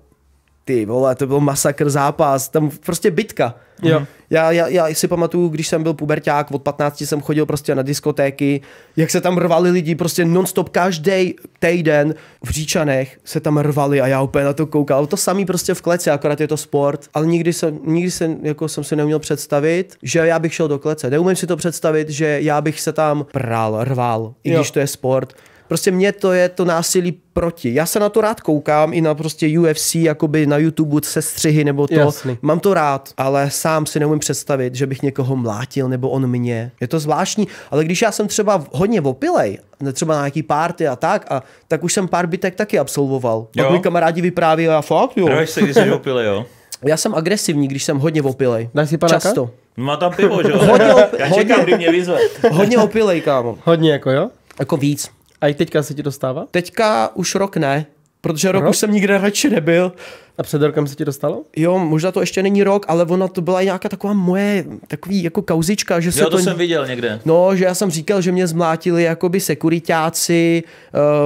ty vole, to byl masakr zápas, tam prostě bitka. Jo. Já, já, já si pamatuju, když jsem byl puberták, od 15 jsem chodil prostě na diskotéky, jak se tam rvali lidi, prostě nonstop každý týden v Říčanech se tam rvali a já úplně na to koukal. To samý prostě v klece, akorát je to sport, ale nikdy, jsem, nikdy jsem, jako jsem si neuměl představit, že já bych šel do klece. Neumím si to představit, že já bych se tam pral, rval, i Jo. když to je sport. Prostě mně to je to násilí proti. Já se na to rád koukám i na prostě UFC, jakoby na YouTube se střihy nebo to. Jasný. Mám to rád, ale sám si neumím představit, že bych někoho mlátil nebo on mě. Je to zvláštní, ale když já jsem třeba hodně opilej, ne třeba na nějaký party a tak, a tak už jsem pár bitek taky absolvoval. Pak mi kamarádi vypráví a fakt jo. Pravíš se, když jsi opili, jo? Já jsem agresivní, když jsem hodně opilej. Dáš si panáka? Často. Má tam pivo, že jo? Hodně op- Já hodně- čekám, kdy mě vyzve. Hodně opilej, kámo. Hodně jako jo? Jako víc. A i teďka se ti dostává? Teďka už rok ne, protože rok Rok? už jsem nikde radši nebyl. A před rokem se ti dostalo? Jo, možná to ještě není rok, ale ona to byla nějaká taková moje, takový jako kauzička, že se Jo, to to... jsem viděl někde. No, že já jsem říkal, že mě zmlátili jakoby sekuritáci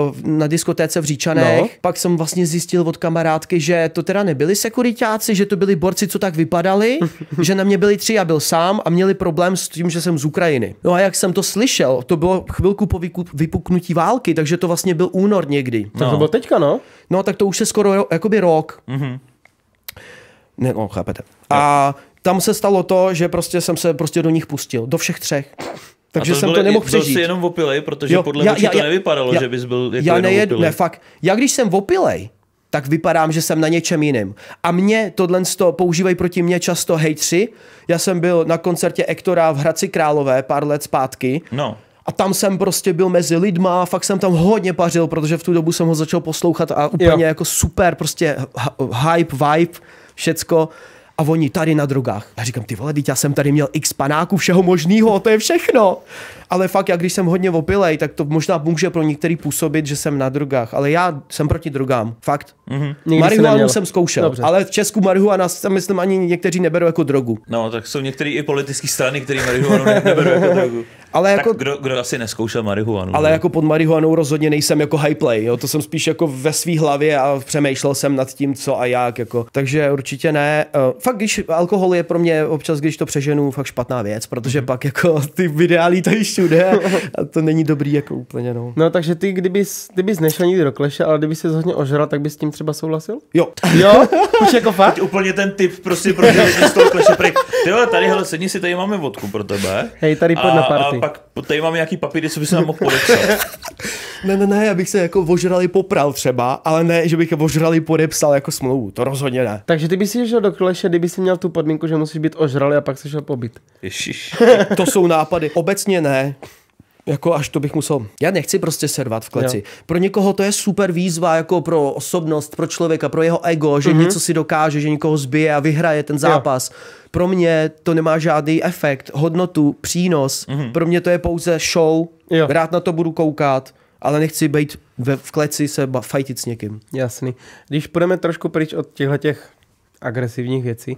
uh, na diskotéce v Říčanech. No. No. Pak jsem vlastně zjistil od kamarádky, že to teda nebyli sekuritáci, že to byli borci, co tak vypadali, že na mě byli tři, já byl sám a měli problém s tím, že jsem z Ukrajiny. No a jak jsem to slyšel, to bylo chvilku po vypuknutí války, takže to vlastně byl únor někdy. Tak No. to bylo teďka, no? No tak to už je skoro ro- jakoby rok. Mhm. Ne, no, chápete. A tam se stalo to, že prostě jsem se prostě do nich pustil, do všech třech. Takže A jsem to nemohl Byl přežít. jsi jenom opilej, protože Jo, podle já- já- to já- nevypadalo, já- že bys byl jako já jenom nejed, opilej. ne, fakt. Já když jsem opilej, tak vypadám, že jsem na něčem jiném. A mě tohle to používají proti mně často hejtři. Já jsem byl na koncertě Ektora v Hradci Králové pár let zpátky. No. A tam jsem prostě byl mezi lidma, fakt jsem tam hodně pařil, protože v tu dobu jsem ho začal poslouchat a úplně Jo. jako super, prostě hype, vibe, všecko. A oni tady na drogách. Já říkám, ty vole, teď já jsem tady měl x panáků, všeho možného, to je všechno. Ale fakt, já když jsem hodně opilej, tak to možná může pro některý působit, že jsem na drogách. Ale já jsem proti drogám. Fakt. Mm-hmm. Marihuanu jsem zkoušel, Dobře. ale v Česku marihuana se myslím ani někteří neberou jako drogu. No, tak jsou některé i politické strany, které marihuanu ne- neberou jako drogu. Ale Tak jako, kdo, kdo asi neskoušel marihuanu? ale že? jako pod marihuanou rozhodně nejsem jako high play, jo? to jsem spíš jako ve své hlavě a přemýšlel jsem nad tím, co a jak, jako. takže určitě ne. Uh, fakt, když alkohol je pro mě občas, když to přeženu, fakt špatná věc, protože pak jako ty videa lítají všude a to není dobrý jako úplně, no. No takže ty, kdybys, kdybys nešel nikdy do kleše, ale kdyby se hodně ožral, tak bys s tím třeba souhlasil? Jo, Jo? Už jako fakt? Úplně ten typ prostě pro tebe z toho kleše pryč. Ty tady hele, sedni si, tady máme vodku pro tebe. Hej, tady pojď na party. A pak tady máme nějaký papíry, co by se nám mohl podepsat. ne, ne, ne, abych se jako ožrali popral třeba, ale ne, že bych je ožrali podepsal jako smlouvu, to rozhodně ne. Takže ty bys si šel do kleše, kdyby si měl tu podmínku, že musíš být ožralý a pak se šel pobít. Ježiš. To jsou nápady. Obecně ne. Jako až to bych musel. Já nechci prostě servat v kleci. Jo. Pro někoho to je super výzva jako pro osobnost, pro člověka, pro jeho ego, že mm-hmm. něco si dokáže, že někoho zbije a vyhraje ten zápas. Jo. Pro mě to nemá žádný efekt, hodnotu, přínos. Mm-hmm. Pro mě to je pouze show. Jo. Rád na to budu koukat, ale nechci být ve, v kleci se ba- fajtit s někým. Jasný. Když půjdeme trošku pryč od těchto těch agresivních věcí,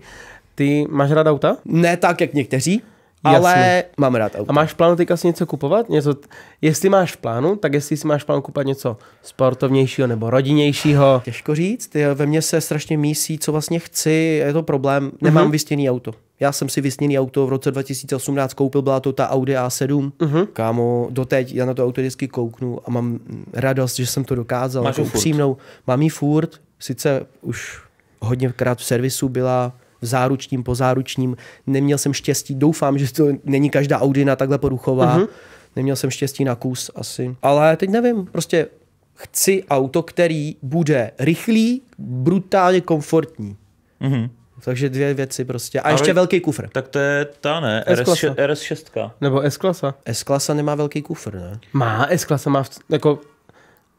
ty máš rád auta? Ne tak, jak někteří, Jasně. ale mám rád auto. A máš v plánu teďka si něco kupovat? Něco, jestli máš v plánu, tak jestli si máš v plánu kupovat něco sportovnějšího nebo rodinnějšího. Těžko říct, ve mně se strašně mísí, co vlastně chci, je to problém, nemám Mhm. uh-huh. vystěný auto. Já jsem si vysněný auto v roce 2018 koupil, byla to ta Audi A7. Mhm. Uh-huh. Kámo, doteď já na to auto vždycky kouknu a mám radost, že jsem to dokázal. Máš jako upřímnou. Mám ji furt, sice už hodněkrát v servisu byla, v záručním, po záručním. Neměl jsem štěstí, doufám, že to není každá Audina takhle poruchová. Uh-huh. Neměl jsem štěstí na kus asi. Ale teď nevím, prostě chci auto, který bude rychlý, brutálně komfortní. Mhm. Takže dvě věci prostě. A Ale- ještě velký kufr. Tak to je ta, ne? S-klasa. RS, RS6. Nebo S-klasa. S-klasa nemá velký kufr, ne? Má, S-klasa má, v, jako,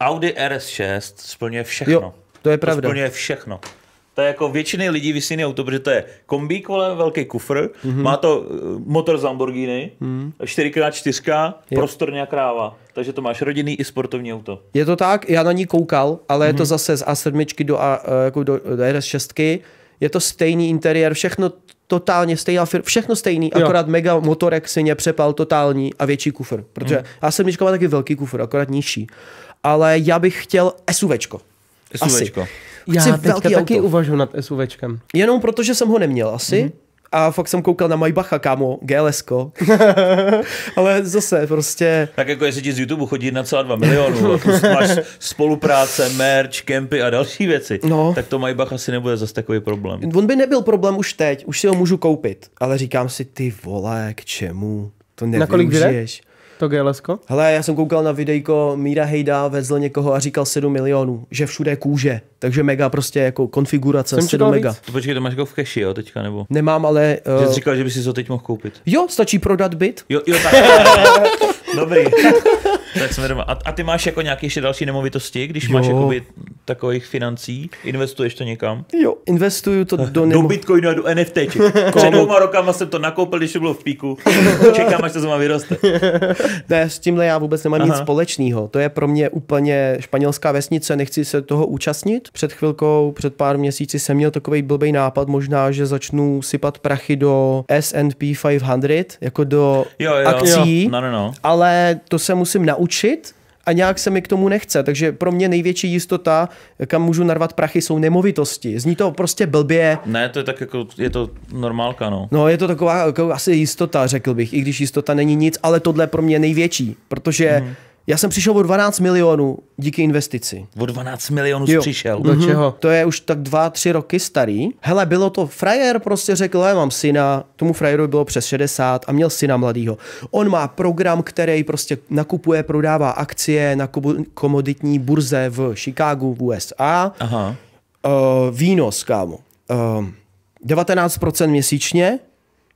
Audi RS6 splňuje všechno. Jo, to je pravda. To splňuje všechno. To je jako většiny lidí vysněný auto, protože to je kombík, vole, velký kufr, Mhm. mm-hmm. má to uh, motor z Lamborghini, mm. 4x4, prostorně kráva. Takže to máš rodinný i sportovní auto. Je to tak, já na ní koukal, ale je to zase z A7 do, A, eh, jako do, do RS6. Je to stejný interiér, všechno totálně stejná firma, všechno stejný, Jo. akorát mega motorek si mě přepal totální a větší kufr. Protože Mhm. A7 má taky velký kufr, akorát nižší. Ale já bych chtěl SUVčko. Asi. SUVčko. já Chci teďka velký taky auto. uvažuji nad SUVčkem. Jenom protože jsem ho neměl asi. Mhm. Mm-hmm. A fakt jsem koukal na Maybacha, kámo, GLSko. Ale zase prostě... Tak jako jestli ti z YouTube chodí 1,2 milionu, a plus máš spolupráce, merch, kempy a další věci, No. tak to Maybach asi nebude zase takový problém. On by nebyl problém už teď, už si ho můžu koupit. Ale říkám si, ty vole, k čemu? To Na kolik vyjde? To GLSko? Hele, já jsem koukal na videjko, Míra Hejda vezl někoho a říkal 7 milionů, že všude je kůže. Takže mega prostě jako konfigurace, Jsem 7 čekal mega. víc. To počkej, to máš jako v cashi, jo, teďka, nebo? Nemám, ale... Že Uh, jsi říkal, že bys si to teď mohl koupit. jo, stačí prodat byt. Jo, jo, tak. Dobrý. Tak jsme doma. A, a ty máš jako nějaké ještě další nemovitosti, když jo. máš Jo. jakoby takových financí, investuješ to někam? Jo, investuju to do... Do Nemo... Bitcoinu a do NFT. Před dvouma rokama jsem to nakoupil, když to bylo v píku. Čekám, až to znovu vyroste. Ne, s tímhle já vůbec nemám nic Aha. společného. To je pro mě úplně španělská vesnice, nechci se toho účastnit. Před chvilkou, před pár měsíci jsem měl takový blbý nápad, možná, že začnu sypat prachy do S&P 500, jako do Jo, jo. akcí, No, no, no. ale to se musím naučit a nějak se mi k tomu nechce. Takže pro mě největší jistota, kam můžu narvat prachy, jsou nemovitosti. Zní to prostě blbě, Ne, to je tak jako, je to normálka, no. No, je to taková jako asi jistota, řekl bych, i když jistota není nic, ale tohle pro mě je největší, protože mm. Já jsem přišel o 12 milionů díky investici. O 12 milionů jsi Jo. přišel. Do čeho? To je už tak dva, tři roky starý. Hele, bylo to, frajer prostě řekl, já mám syna, tomu frajerovi bylo přes 60 a měl syna mladýho. On má program, který prostě nakupuje, prodává akcie na komoditní burze v Chicagu v USA. Aha. Uh, výnos, kámo. Uh, 19% měsíčně,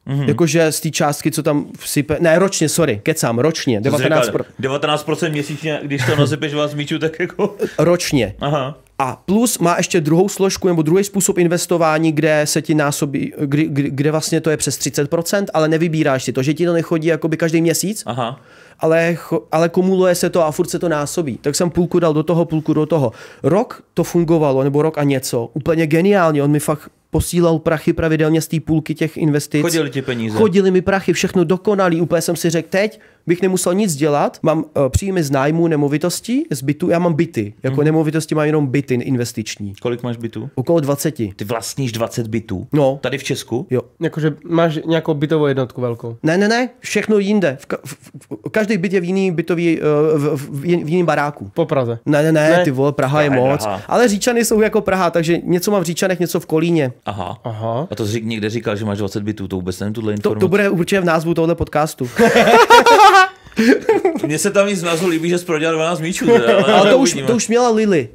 mm-hmm. jakože z té částky, co tam vsype, ne, ročně, sorry, kecám, ročně, To jsi 19%, říkal, 19% měsíčně, když to nasypeš vás míčů, tak jako... ročně. Aha. A plus má ještě druhou složku nebo druhý způsob investování, kde se ti násobí, kdy, kdy, kde vlastně to je přes 30%, ale nevybíráš si to, že ti to nechodí jakoby každý měsíc, Aha. ale, ale kumuluje se to a furt se to násobí. Tak jsem půlku dal do toho, půlku do toho. Rok to fungovalo, nebo rok a něco. Úplně geniálně. On mi fakt posílal prachy pravidelně z té půlky těch investic. Chodili ti peníze. Chodili mi prachy, všechno dokonalý. Úplně jsem si řekl, teď bych nemusel nic dělat. Mám uh, příjmy z nájmu nemovitostí, z bytu. Já mám byty. Jako Mhm. nemovitosti mám jenom byty investiční. Kolik máš bytů? Okolo 20. Ty vlastníš 20 bytů. No. Tady v Česku? Jo. Jakože máš nějakou bytovou jednotku velkou. Ne, ne, ne, všechno jinde. V, ka- v, v, každý byt je v jiný bytový, uh, v, v, v jiným baráku. Po Praze. Ne, ne, ne, Ne. ty vole, Praha je Praha je moc. drahá. Ale Říčany jsou jako Praha, takže něco mám v Říčanech, něco v Kolíně. Aha. Aha. A to jsi někde říkal, že máš 20 bytů, to vůbec nevím tuhle To, informaci. to bude určitě v názvu tohle podcastu. Mně se tam nic z názvu líbí, že jsi prodělal 12 míčů. Teda, ale, Ale to už, to už měla Lily.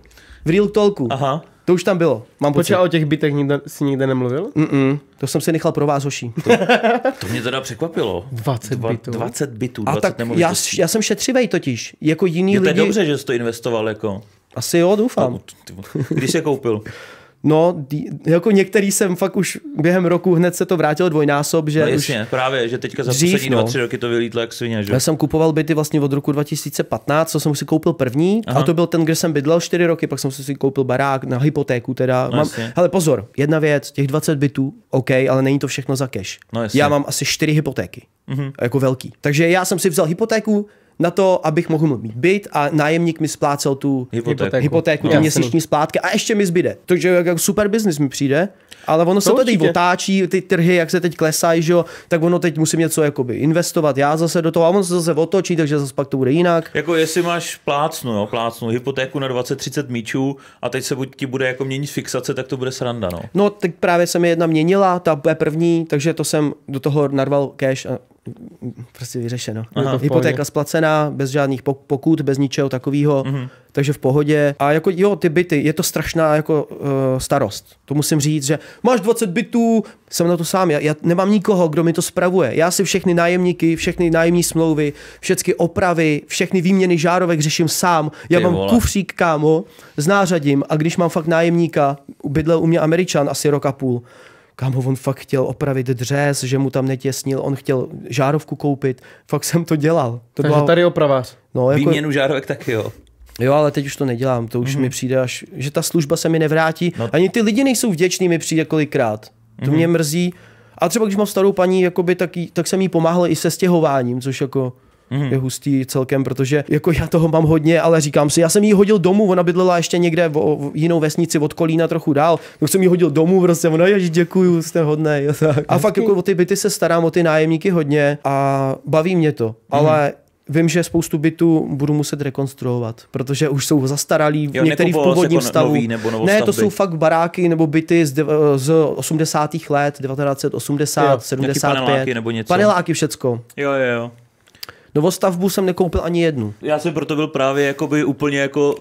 V Real Talku. Aha. To už tam bylo. Mám. Počkej, a o těch bytech nikde, si nikde nemluvil? Mm-mm. To jsem si nechal pro vás, hoší. To mě teda překvapilo. 20 Dva- bytů. 20 bytů, A 20 tak já, já jsem šetřivej totiž. Jako jiný Jo, to je lidi. dobře, že jsi to investoval jako. Asi jo, doufám. Ty vole. Když jsi koupil? No, jako některý jsem fakt už během roku hned se to vrátilo dvojnásob, že No už jasně, právě, že teďka za Dřív, poslední no. 2-3 roky to vylítlo jak svině, že? Já jsem kupoval byty vlastně od roku 2015, co jsem si koupil první, Aha. a to byl ten, kde jsem bydlel 4 roky, pak jsem si koupil barák na hypotéku teda. No mám, hele pozor, jedna věc, těch 20 bytů, OK, ale není to všechno za cash. No jasně. já mám asi 4 hypotéky, mm-hmm. jako velký. Takže já jsem si vzal hypotéku na to, abych mohl mít byt a nájemník mi splácel tu Hypotéku. Hypotéku. No, ty měsíční splátky a ještě mi zbyde. Takže jako super business mi přijde, ale ono se to teď otáčí, ty trhy, jak se teď klesají, že jo, tak ono teď musím něco jakoby investovat já zase do toho a ono se zase otočí, takže zase pak to bude jinak. Jako jestli máš plácnu, jo, plácnu, hypotéku na 20-30 míčů a teď se buď ti bude jako měnit fixace, tak to bude sranda, no. No, tak právě se mi jedna měnila, ta bude první, takže to jsem do toho narval cash a prostě vyřešeno. Aha, v Hypotéka splacená, bez žádných pok- pokut, bez ničeho takového, mm-hmm. takže v pohodě. A jako jo, ty byty, je to strašná jako uh, starost. To musím říct, že máš 20 bytů, jsem na to sám, já, já nemám nikoho, kdo mi to spravuje. Já si všechny nájemníky, všechny nájemní smlouvy, všechny opravy, všechny výměny žárovek řeším sám. Já Ty mám vole. kufřík, kámo, s nářadím a když mám fakt nájemníka, bydlel u mě Američan asi rok a půl, Kámo, on fakt chtěl opravit dřez, že mu tam netěsnil, on chtěl žárovku koupit, fakt jsem to dělal. To Takže bylo, tady opravář. no, jako, Výměnu žárovek taky, jo. jo, ale teď už to nedělám, to už mm-hmm. mi přijde až, že ta služba se mi nevrátí, No. ani ty lidi nejsou vděční, mi přijde kolikrát. To Mhm. mm-hmm. mě mrzí. A třeba když mám starou paní, jakoby, tak, jí, tak jsem jí pomáhal i se stěhováním, což jako Mhm. Mm-hmm. je hustý celkem, protože jako já toho mám hodně, ale říkám si, já jsem jí hodil domů, ona bydlela ještě někde v, v jinou vesnici od Kolína trochu dál, tak jsem jí hodil domů, prostě ona, ježiš, děkuju, jste hodnej. A, fakt jako o ty byty se starám, o ty nájemníky hodně a baví mě to, Mhm. mm-hmm. ale Vím, že spoustu bytů budu muset rekonstruovat, protože už jsou zastaralý, Jo, některý v původním jako stavu. nový nebo ne, to novostavby. jsou fakt baráky nebo byty z, z 80. let, 1980, Jo, nějaký 75. paneláky nebo něco. Paneláky všecko. Jo, jo, jo. Novostavbu jsem nekoupil ani jednu. Já jsem proto byl právě jakoby úplně jako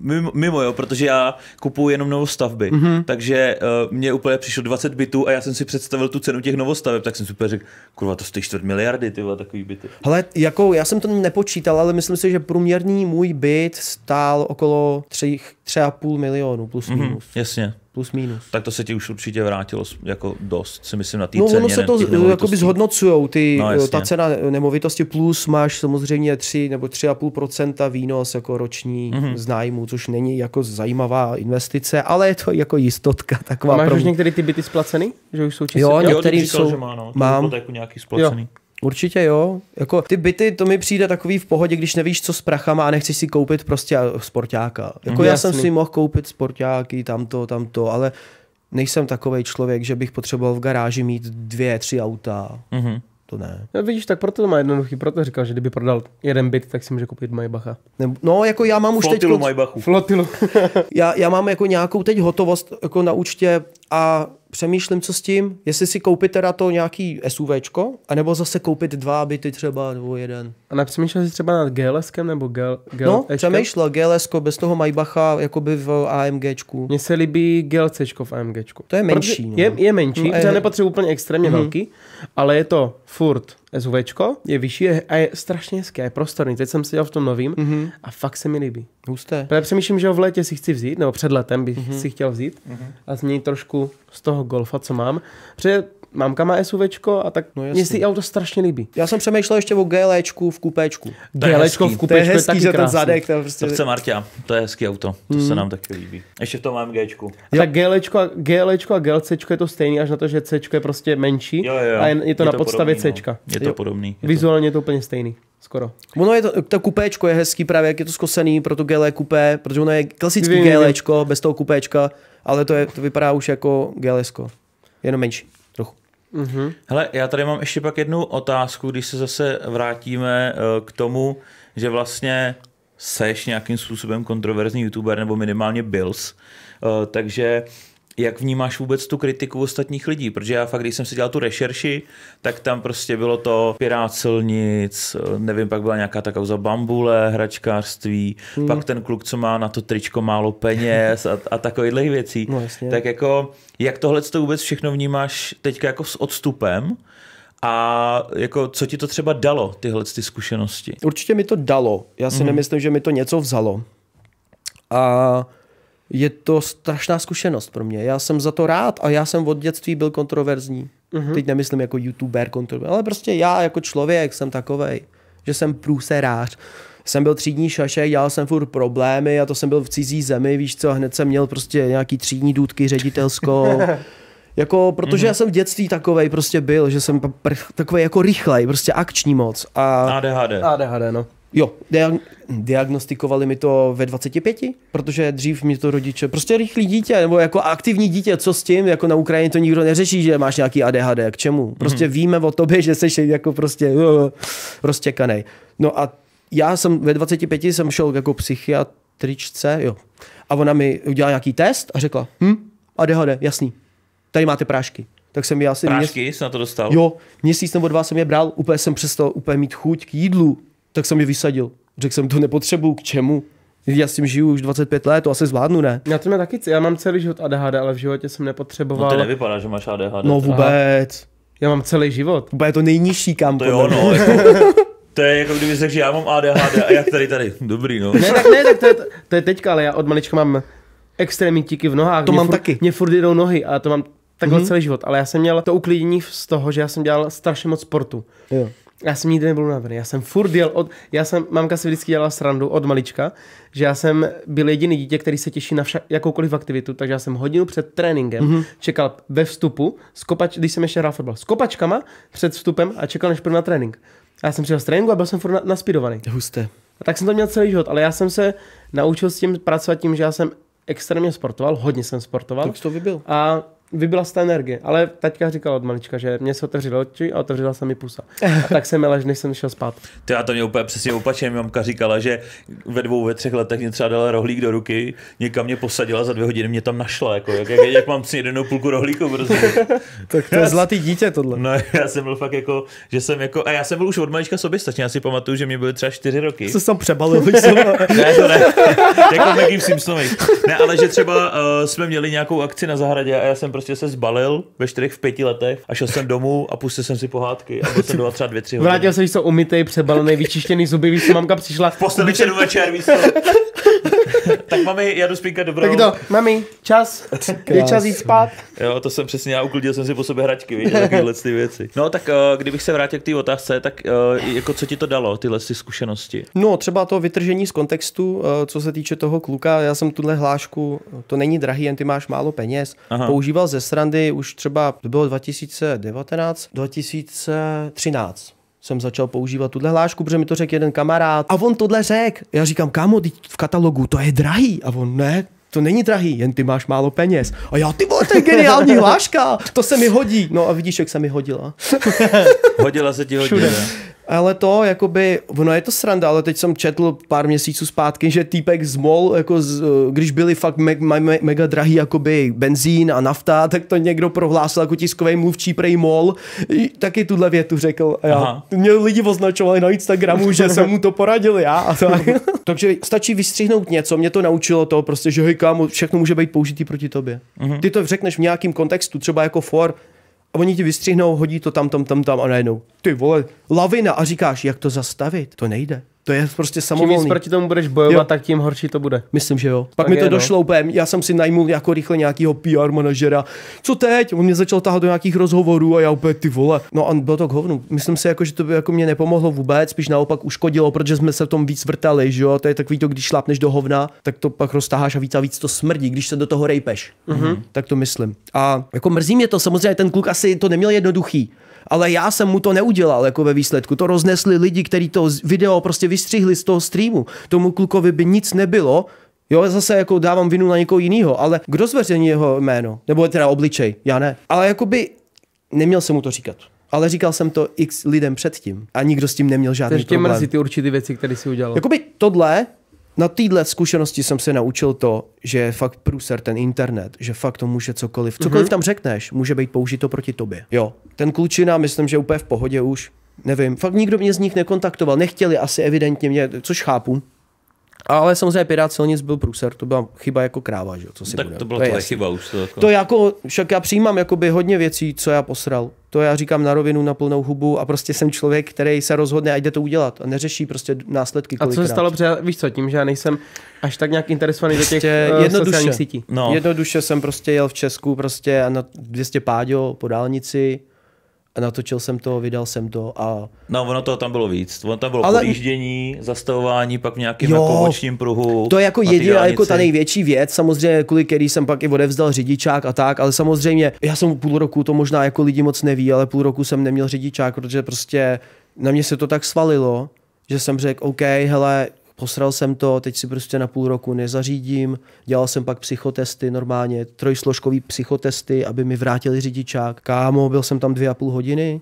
mimo, mimo jo, protože já kupuju jenom novostavby, mm-hmm. takže uh, mně úplně přišlo 20 bytů a já jsem si představil tu cenu těch novostaveb, tak jsem si úplně řekl, kurva, to stojí čtvrt miliardy, ty takový byty. Hele, jako já jsem to nepočítal, ale myslím si, že průměrný můj byt stál okolo 3, 3,5 milionů plus Mhm, minus. jasně. Plus minus. Tak to se ti už určitě vrátilo jako dost, si myslím, na té No ceně. ono se to jakoby zhodnocujou, ty, No, jasně. ta cena nemovitosti plus máš samozřejmě 3 nebo 3,5% výnos jako roční Mhm. mm-hmm. z nájmu, což není jako zajímavá investice, ale je to jako jistotka A taková máš pro už některé ty byty splacený? Že už jsou čistě? Jo, Jo, některý říkal, jsou- že má, no, mám. hypotéku nějaký splacený. Určitě jo. Jako ty byty, to mi přijde takový v pohodě, když nevíš, co s prachama a nechceš si koupit prostě sportáka. Jako Mhm, já jsem si mohl koupit sportáky, tamto, tamto, ale nejsem takový člověk, že bych potřeboval v garáži mít dvě, tři auta. Mhm. To ne. No, vidíš, tak proto to má jednoduchý, proto říkal, že kdyby prodal jeden byt, tak si může koupit Maybacha. Nebo, no, jako já mám už teď... Flotilu Maybachu. Flotilu. Já, já mám jako nějakou teď hotovost jako na účtě a přemýšlím, co s tím, jestli si koupit teda to nějaký SUVčko, anebo zase koupit dva byty třeba, nebo jeden. A nepřemýšlel jsi třeba nad GLSkem nebo GL, GL No, přemýšlel GLS bez toho Maybacha jakoby v AMGčku. Mně se líbí GLCčko v AMGčku. To je menší, Protože no. Je, je menší, No, protože je- nepotřebuje úplně extrémně mm-hmm. velký, ale je to furt SUVčko, je vyšší je- a je strašně hezké, je prostorný. Teď jsem seděl v tom novým Mhm. mm-hmm. a fakt se mi líbí. Husté. Právě přemýšlím, že ho v létě si chci vzít, nebo před letem bych Mhm. mm-hmm. si chtěl vzít mm-hmm. a změnit trošku z toho golfa, co mám. Protože mámka má SUVčko a tak No no, mně si auto strašně líbí. Já jsem přemýšlel ještě o GLčku v kupéčku. To je GLčko hezký. v To je kupečku je, hezký, taky že ten krásný. zadek, to je prostě... To chce Marťa, to je hezký auto, to Mhm. se nám taky líbí. Ještě v tom mám Gčku. A tak GLčko a, GLčko a GLCčko je to stejný, až na to, že Cčko je prostě menší Jo, jo, a je, je to na podstavě podobný, Cčka. No. Je to Jo. podobný. Je to... Vizuálně je to úplně stejný, skoro. Ono je to, to kupéčko je hezký právě, jak je to skosený pro to GL kupé, protože ono je klasický. GLčko bez toho kupéčka, ale to, je, to vypadá už jako GLSko. Jenom menší, Mhm. Hele, já tady mám ještě pak jednu otázku, když se zase vrátíme eh, k tomu, že vlastně seš nějakým způsobem kontroverzní youtuber nebo minimálně Bills, Eh, takže jak vnímáš vůbec tu kritiku ostatních lidí? Protože já fakt, když jsem si dělal tu rešerši, tak tam prostě bylo to pirát silnic, nevím, pak byla nějaká ta kauza bambule, hračkářství, hmm. pak ten kluk, co má na to tričko málo peněz a, a takovýchhle věcí. No jasně. Tak jako, jak tohle to vůbec všechno vnímáš teďka jako s odstupem a jako, co ti to třeba dalo, tyhle ty zkušenosti? Určitě mi to dalo. Já si mm. nemyslím, že mi to něco vzalo. A je to strašná zkušenost pro mě. Já jsem za to rád a já jsem od dětství byl kontroverzní. Mm-hmm. Teď nemyslím jako youtuber kontroverzní, ale prostě já jako člověk jsem takovej, že jsem průserář. Jsem byl třídní šašek, dělal jsem furt problémy a to jsem byl v cizí zemi, víš co, hned jsem měl prostě nějaký třídní důdky ředitelskou. Jako, protože mm-hmm. já jsem v dětství takovej prostě byl, že jsem pr- takový jako rychlej, prostě akční moc. A ADHD. ADHD, no. Jo, diag- diagnostikovali mi to ve 25, protože dřív mi to rodiče, prostě rychlý dítě, nebo jako aktivní dítě, co s tím, jako na Ukrajině to nikdo neřeší, že máš nějaký ADHD, k čemu? Prostě mm-hmm. víme o tobě, že jsi jako prostě uh, roztěkanej. No a já jsem ve 25 jsem šel jako psychiatričce, jo. A ona mi udělala nějaký test a řekla, hm, ADHD, jasný, tady máte prášky. Tak jsem já asi Prášky jsi na to dostal? Jo, měsíc nebo dva jsem je bral, úplně jsem přestal úplně mít chuť k jídlu, tak jsem je vysadil. Řekl jsem, to nepotřebuju, k čemu? Já s tím žiju už 25 let, to asi zvládnu, ne? Já to mám taky, já mám celý život ADHD, ale v životě jsem No nepotřeboval. to nevypadá, že máš ADHD. No vůbec. Já mám celý život. Úplně to nejnižší kam. To jo, mě. no. Jako, to je jako kdyby řekl, že já mám ADHD a jak tady tady. Dobrý, no. Ne, tak ne, tak to je, to je teďka, ale já od malička mám extrémní tíky v nohách. To mě mám furt, taky. Mě furt jdou nohy a to mám takhle Mhm. mm-hmm. celý život. Ale já jsem měl to uklidnění z toho, že já jsem dělal strašně moc sportu. Jo. Já jsem nikdy nebyl unavený. Já jsem furt jel od... Já jsem, mamka si vždycky dělala srandu od malička, že já jsem byl jediný dítě, který se těší na však, jakoukoliv aktivitu, takže já jsem hodinu před tréninkem Mhm. mm-hmm. čekal ve vstupu, s kopač, když jsem ještě hrál fotbal, s kopačkama před vstupem a čekal, než půjdu na trénink. Já jsem přišel z tréninku a byl jsem furt na, naspidovaný. Husté. A tak jsem to měl celý život, ale já jsem se naučil s tím pracovat tím, že já jsem extrémně sportoval, hodně jsem sportoval Tak jsi to vybil. a vybila se ta energie. Ale taťka říkala od malička, že mě se otevřely oči a otevřela se mi pusa. A tak jsem jela, než jsem šel spát. To já to mě úplně přesně opačně. Mamka říkala, že ve dvou, ve třech letech mě třeba dala rohlík do ruky, někam mě posadila, za dvě hodiny mě tam našla. Jako, jak, jak, jak mám si jednou půlku rohlíku prostě. Tak to je zlatý dítě tohle. No já jsem byl fakt jako, že jsem jako, a já jsem byl už od malička soběstačný, já si pamatuju, že mě byly třeba čtyři roky. Co jsem přebalil, co? Ne, to ne. jako Maggie Simpsonovi. Ne, ale že třeba uh, jsme měli nějakou akci na zahradě a já jsem prostě se zbalil ve čtyřech, v pěti letech a šel jsem domů a pustil jsem si pohádky a byl jsem doma třeba dvě, tři hodiny. Vrátil se, víš co, umytej, přebalený, vyčištěný zuby, víš mamka přišla. Poslední předu večer, víš? tak mami, já jdu spínkat dobrou. Tak to, mami, čas, je čas jít spát. Jo, to jsem přesně, já uklidil jsem si po sobě hračky, víš, takovéhle ty věci. No tak uh, kdybych se vrátil k té otázce, tak uh, jako co ti to dalo, tyhle ty zkušenosti? No, třeba to vytržení z kontextu, eh, co se týče toho kluka, já jsem tuhle hlášku, to není drahý, jen ty máš málo peněz. Aha. používal ze srandy už třeba, to bylo 2019, 2013 jsem začal používat tuhle hlášku, protože mi to řekl jeden kamarád. A on tohle řekl. Já říkám, kámo, teď v katalogu to je drahý. A on, ne, to není drahý, jen ty máš málo peněz. A já, ty vole, to je geniální hláška, to se mi hodí. No a vidíš, jak se mi hodila. Hodila se ti hodně? Ale to, jakoby, ono je to sranda, ale teď jsem četl pár měsíců zpátky, že týpek z MOL, jako z, když byli fakt me, me, me, mega drahý jakoby benzín a nafta, tak to někdo prohlásil jako tiskový mluvčí prej MOL, taky tuhle větu řekl. A já, Aha. mě lidi označovali na Instagramu, že jsem mu to poradil já. A tak. Takže stačí vystřihnout něco, mě to naučilo to prostě, že hej kámo, všechno může být použitý proti tobě. Ty to řekneš v nějakém kontextu, třeba jako for, a oni ti vystřihnou, hodí to tam, tam, tam, tam a najednou. Ty vole, lavina a říkáš, jak to zastavit? To nejde. To je prostě Čím víc samovolný. proti tomu budeš bojovat, Jo. tak tím horší to bude. Myslím, že jo. Pak Tak mi to je, no. došlo úplně, já jsem si najmul jako rychle nějakého PR manažera. Co teď? On mě začal tahat do nějakých rozhovorů a já úplně ty vole. No a bylo to k hovnu. Myslím si, jako, že to by jako mě nepomohlo vůbec, spíš naopak uškodilo, protože jsme se v tom víc vrtali, že jo. To je takový to, když šlápneš do hovna, tak to pak roztaháš a víc a víc to smrdí, když se do toho rejpeš. Mm-hmm. Tak to myslím. A jako mrzí mě to, samozřejmě ten kluk asi to neměl jednoduchý. Ale já jsem mu to neudělal jako ve výsledku. To roznesli lidi, kteří to video prostě vystřihli z toho streamu. Tomu klukovi by nic nebylo, Jo, zase jako dávám vinu na někoho jiného, ale kdo zveřejní jeho jméno? Nebo teda obličej? Já ne. Ale jakoby neměl jsem mu to říkat. Ale říkal jsem to x lidem předtím a nikdo s tím neměl žádný Takže tě problém. mrzí ty určitý věci, které jsi udělal. Jakoby tohle, na téhle zkušenosti jsem se naučil to, že je fakt průser ten internet, že fakt to může cokoliv, cokoliv tam řekneš, může být použito proti tobě. Jo, ten klučina, myslím, že úplně v pohodě už, nevím, fakt nikdo mě z nich nekontaktoval, nechtěli asi evidentně mě, což chápu. Ale samozřejmě Pirát silnic byl průser, to byla chyba jako kráva, že jo, co si Tak budeme. to byla je tvoje jasný. chyba už. To jako... To jako, však já přijímám jakoby hodně věcí, co já posral. To já říkám na rovinu, na plnou hubu a prostě jsem člověk, který se rozhodne a jde to udělat a neřeší prostě následky A co se kolikrát. stalo, protože víš co, tím, že já nejsem až tak nějak interesovaný do těch Prostě uh, jednoduše. sociálních sítí. No, Jednoduše jsem prostě jel v Česku prostě a na 200 páďo po dálnici natočil jsem to, vydal jsem to a no, ono toho tam bylo víc. Ono tam bylo Ale- podjíždění, zastavování, pak v nějakém Jo, jako pruhu. to je jako jediná, jako ta největší věc, samozřejmě kvůli který jsem pak i odevzdal řidičák a tak, ale samozřejmě já jsem půl roku, to možná jako lidi moc neví, ale půl roku jsem neměl řidičák, protože prostě na mě se to tak svalilo, že jsem řekl, OK, hele, posral jsem to, teď si prostě na půl roku nezařídím, dělal jsem pak psychotesty normálně, trojsložkový psychotesty, aby mi vrátili řidičák. Kámo, byl jsem tam dvě a půl hodiny,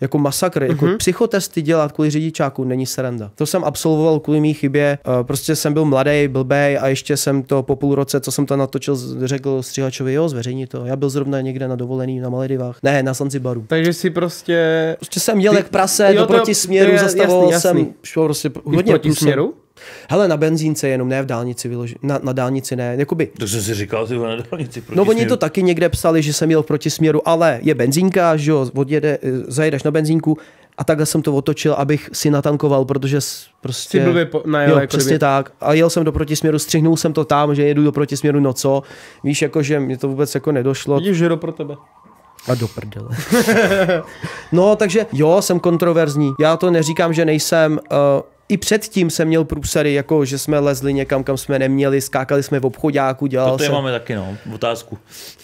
jako masakr, jako psychotesty dělat kvůli řidičáku není sranda. To jsem absolvoval kvůli mý chybě, eh, prostě jsem byl mladý, blbej a ještě jsem to po půl roce, co jsem to natočil, řekl stříhačovi, jo, zveřejni to. Já byl zrovna někde na dovolený na Maledivách, ne, na Zanzibaru. Takže si prostě... Prostě jsem jel Ty- jak prase jo, do protisměru, to je zastavoval jasný, jasný. jsem, šel prostě Hodně proti směru? Hele, na benzínce jenom, ne v dálnici vyloži, na, na dálnici ne, jakoby To jsi si říkal, ty vole, na dálnici proti No oni směru. to taky někde psali, že jsem jel v protisměru, ale je benzínka, že jo, odjede, eh, zajedeš na benzínku a takhle jsem to otočil, abych si natankoval, protože prostě... Si blbě po- najel, jo, jako přesně kdyby. tak. A jel jsem do protisměru, střihnul jsem to tam, že jedu do protisměru, no co. Víš, jako, že mě to vůbec jako nedošlo. Vidíš, že jdu pro tebe. A do prdele. no, takže jo, jsem kontroverzní. Já to neříkám, že nejsem. Uh, I předtím jsem měl průsery, jako že jsme lezli někam, kam jsme neměli, skákali jsme v obchodáku, dělal To jsem... máme taky, no, otázku.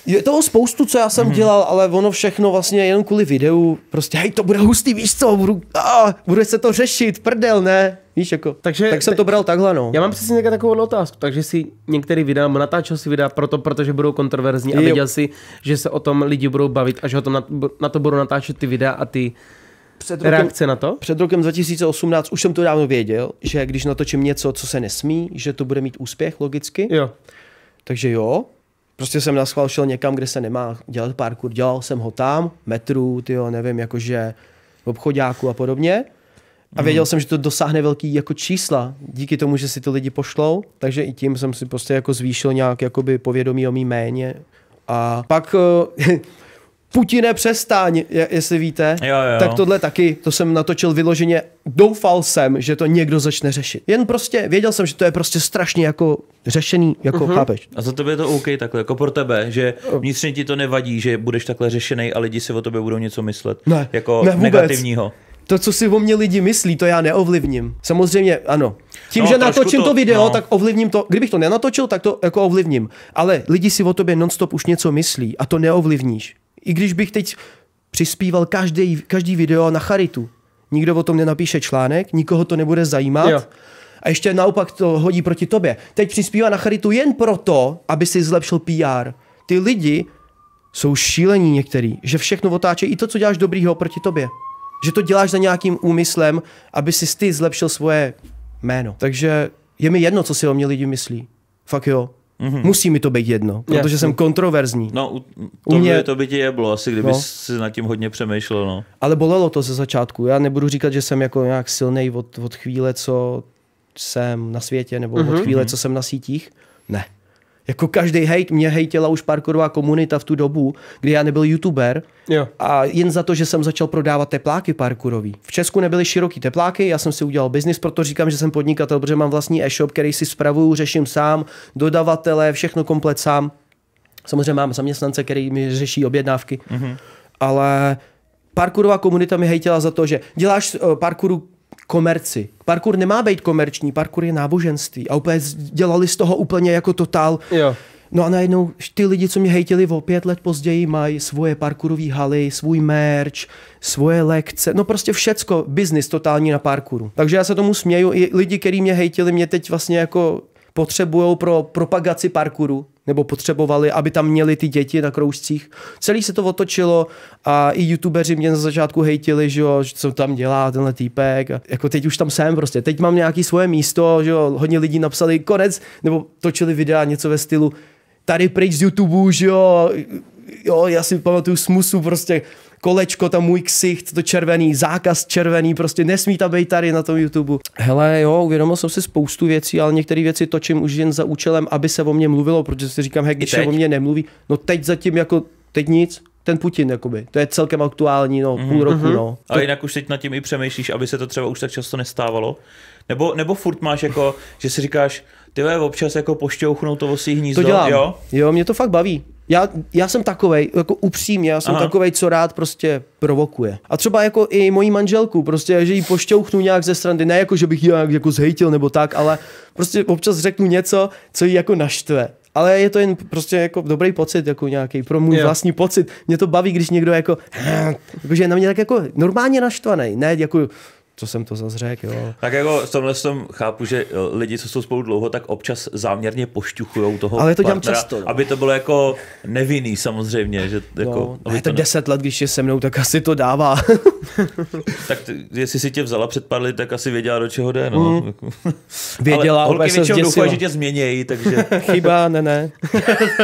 Je toho spoustu, co já jsem Mhm. mm-hmm. dělal, ale ono všechno vlastně jenom kvůli videu. Prostě, hej, to bude hustý, víš co, budu, a, bude se to řešit, prdel, ne? Víš, jako, Takže tak jsem te- to bral takhle, no. Já mám přesně nějakou takovou otázku, takže si některý videa, natáčel si videa proto, protože budou kontroverzní a věděl si, že se o tom lidi budou bavit a že o tom na, na to budou natáčet ty videa a ty Před reakce na to? Před rokem 2018 už jsem to dávno věděl, že když natočím něco, co se nesmí, že to bude mít úspěch logicky. Jo. Takže jo, prostě jsem naschvál šel někam, kde se nemá dělat parkour. Dělal jsem ho tam, metru, tyjo, nevím, jakože v obchodáku a podobně. A věděl jsem, že to dosáhne velký jako čísla, díky tomu, že si to lidi pošlou, takže i tím jsem si prostě jako zvýšil nějak jakoby povědomí o mý méně. A pak eh, Putine přestaň, je- jestli víte, Jo, jo. tak tohle taky, to jsem natočil vyloženě, doufal jsem, že to někdo začne řešit. Jen prostě, věděl jsem, že to je prostě strašně jako řešený, jako uh-huh. chápeš. A za tebe je to OK takhle, jako pro tebe, že vnitřně ti to nevadí, že budeš takhle řešený a lidi si o tobě budou něco myslet. Ne, jako ne, vůbec. negativního. To, co si o mě lidi myslí, to já neovlivním. Samozřejmě, ano. Tím, No, že natočím to, to- video, no. tak ovlivním to. Kdybych to nenatočil, tak to jako ovlivním. Ale lidi si o tobě nonstop už něco myslí a to neovlivníš. I když bych teď přispíval každý, každý video na charitu. Nikdo o tom nenapíše článek, nikoho to nebude zajímat. Jo. A ještě naopak to hodí proti tobě. Teď přispívá na charitu jen proto, aby si zlepšil PR. Ty lidi jsou šílení některý, že všechno otáčejí i to, co děláš dobrýho proti tobě. Že to děláš za nějakým úmyslem, aby si ty zlepšil svoje jméno. Takže je mi jedno, co si o mě lidi myslí. Fakt jo. Mm-hmm. Musí mi to být jedno, protože Jasně. jsem kontroverzní. No, u, to, U mě- by, to by ti jeblo asi, kdyby No. si nad tím hodně přemýšlel, no. Ale bolelo to ze začátku. Já nebudu říkat, že jsem jako nějak silný od, od chvíle, co jsem na světě, nebo mm-hmm. od chvíle, co jsem na sítích. Ne. Jako každý hejt, mě hejtila už parkourová komunita v tu dobu, kdy já nebyl youtuber. Jo. A jen za to, že jsem začal prodávat tepláky parkourový. V Česku nebyly široký tepláky, já jsem si udělal biznis, proto říkám, že jsem podnikatel, protože mám vlastní e-shop, který si spravuju, řeším sám, dodavatele, všechno komplet sám. Samozřejmě mám zaměstnance, který mi řeší objednávky, mm-hmm. ale parkourová komunita mi hejtila za to, že děláš uh, parkouru komerci. Parkour nemá být komerční, parkour je náboženství. A úplně dělali z toho úplně jako totál. Jo. No a najednou ty lidi, co mě hejtili o pět let později, mají svoje parkourové haly, svůj merch, svoje lekce, no prostě všecko, biznis totální na parkouru. Takže já se tomu směju. I lidi, kteří mě hejtili, mě teď vlastně jako potřebují pro propagaci parkouru, nebo potřebovali, aby tam měli ty děti na kroužcích. Celý se to otočilo a i youtubeři mě na začátku hejtili, že jo, co tam dělá tenhle týpek. A jako teď už tam jsem prostě. Teď mám nějaký svoje místo, že jo, hodně lidí napsali konec, nebo točili videa něco ve stylu tady pryč z YouTube, že jo, jo, já si pamatuju smusu prostě kolečko, tam můj ksicht, to červený, zákaz červený, prostě nesmí tam být tady na tom YouTube. Hele, jo, uvědomil jsem si spoustu věcí, ale některé věci točím už jen za účelem, aby se o mě mluvilo, protože si říkám, hej, když se o mě nemluví, no teď zatím jako, teď nic, ten Putin, jakoby. To je celkem aktuální, no, půl roku, no. A jinak už teď nad tím i přemýšlíš, aby se to třeba už tak často nestávalo? Nebo, nebo furt máš jako, že si říkáš, ty občas jako pošťouchnou to osí hnízdo, To dělám. jo? jo, mě to fakt baví. Já, já jsem takovej, jako upřímně, já jsem Aha. Takovej, co rád prostě provokuje. A třeba jako i moji manželku, prostě, že jí pošťouchnu nějak ze strany, ne jako, že bych ji nějak jako zhejtil nebo tak, ale prostě občas řeknu něco, co jí jako naštve. Ale je to jen prostě jako dobrý pocit, jako nějaký pro můj Jo. vlastní pocit. Mě to baví, když někdo jako, jakože je na mě tak jako normálně naštvaný, ne jako, co jsem to zase řekl, jo. Tak jako v tomhle tom chápu, že jo, lidi, co jsou spolu dlouho, tak občas záměrně pošťuchujou toho Ale to dělám partnera, často, no. aby to bylo jako nevinný samozřejmě, že jako, No, ne, to ne- deset let, když je se mnou, tak asi to dává. tak ty, jestli si tě vzala před pár lety, tak asi věděla, do čeho jde, no. Mm. Věděla, Ale holky většinou doufají, že tě změnějí, takže... Chyba, ne, ne.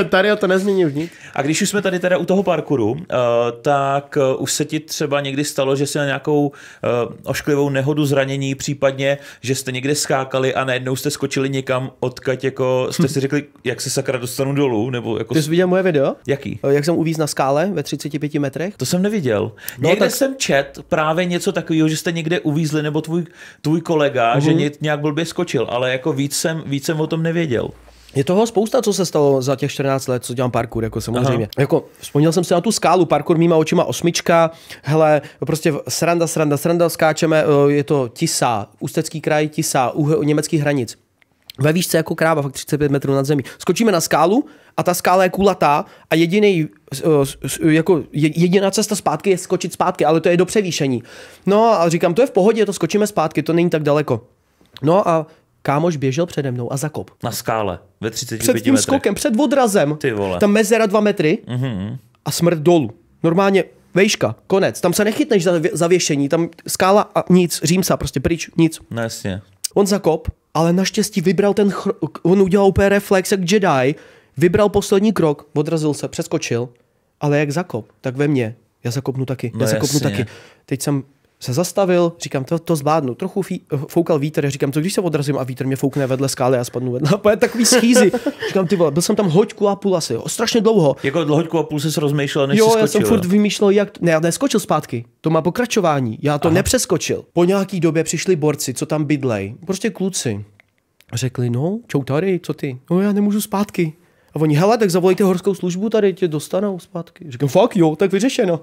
Tady to nezmění už nic. A když už jsme tady teda u toho parkouru, uh, tak uh, už se ti třeba někdy stalo, že jsi na nějakou uh, ošklivou nehodu, zranění, případně, že jste někde skákali a najednou jste skočili někam, odkaď jako jste si řekli, jak se sakra dostanu dolů, nebo jako... Ty jsi viděl moje video? Jaký? Jak jsem uvíz na skále ve 35 metrech? To jsem neviděl. No, někde tak... jsem čet právě něco takového, že jste někde uvízli, nebo tvůj, tvůj kolega, uh-huh. že ně- nějak blbě skočil, ale jako víc jsem, víc jsem o tom nevěděl. Je toho spousta, co se stalo za těch 14 let, co dělám parkour, jako samozřejmě. Aha. Jako, vzpomněl jsem si na tu skálu, parkour mýma očima osmička, hele, prostě sranda, sranda, sranda, skáčeme, eh, je to Tisa, Ústecký kraj, Tisa, u, německých hranic. Ve výšce jako kráva, fakt 35 metrů nad zemí. Skočíme na skálu a ta skála je kulatá a jediný, eh, jako je- jediná cesta zpátky je skočit zpátky, ale to je do převýšení. No a říkám, to je v pohodě, to skočíme zpátky, to není tak daleko. No a kámoš běžel přede mnou a zakop. Na skále, ve 35 Před tím metrech. skokem, před odrazem. Ty vole. Tam mezera dva metry Mhm. a smrt dolů. Normálně vejška, konec. Tam se nechytneš za vě- zavěšení, tam skála a nic, římsa, prostě pryč, nic. No jasně. On zakop, ale naštěstí vybral ten, on udělal úplně reflex jak Jedi, vybral poslední krok, odrazil se, přeskočil, ale jak zakop, tak ve mně. Já zakopnu taky, No já zakopnu jasně. taky. Teď jsem se zastavil, říkám, to, to zvládnu. Trochu fí, foukal vítr, říkám, co když se odrazím a vítr mě foukne vedle skály a spadnu vedle. A takový schýzy. říkám, ty vole, byl jsem tam hoďku a půl asi, strašně dlouho. Jako dlouhoďku a půl se rozmýšlel, než Jo, jsi skočil. já jsem furt vymýšlel, jak... Ne, já neskočil zpátky. To má pokračování. Já to Aha. nepřeskočil. Po nějaký době přišli borci, co tam bydlej. Prostě kluci. A řekli, no, čau tady, co ty? No, já nemůžu zpátky. A oni, hele, tak zavolejte horskou službu, tady tě dostanou zpátky. Říkám, fakt jo, tak vyřešeno.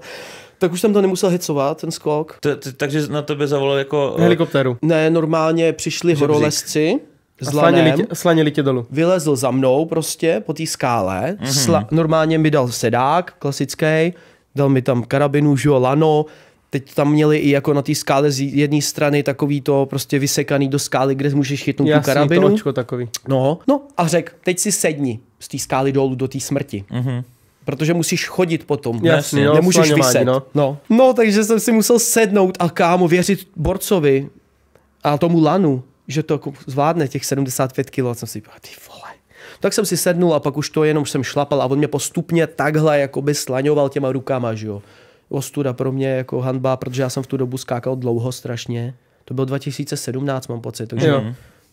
Tak už jsem to nemusel hecovat, ten skok. T- t- Takže na tebe zavolal jako... eh, Helikoptéru. Ne, normálně přišli horolezci A s slaněli lanem. tě, slaněli tě dolů. vylezl za mnou prostě po té skále, Mhm. mm-hmm. sla, normálně mi dal sedák klasický, dal mi tam karabinu, že jo, lano, teď tam měli i jako na té skále z jedné strany takový to prostě vysekaný do skály, kde můžeš chytnout tu Jasný, karabinu. to očko takový. No, no a řekl, teď si sedni z té skály dolů do té smrti. Mm-hmm. Protože musíš chodit potom. Jasný, no, Nemůžeš slaňování, vyset. no. No. no, takže jsem si musel sednout a kámo věřit borcovi a tomu lanu, že to jako zvládne těch 75 kg. Jsem si říkal, ty vole. Tak jsem si sednul a pak už to jenom jsem šlapal a on mě postupně takhle jakoby slaňoval těma rukama, že jo. Ostuda pro mě jako hanba, protože já jsem v tu dobu skákal dlouho strašně. To byl 2017, mám pocit, takže Jo.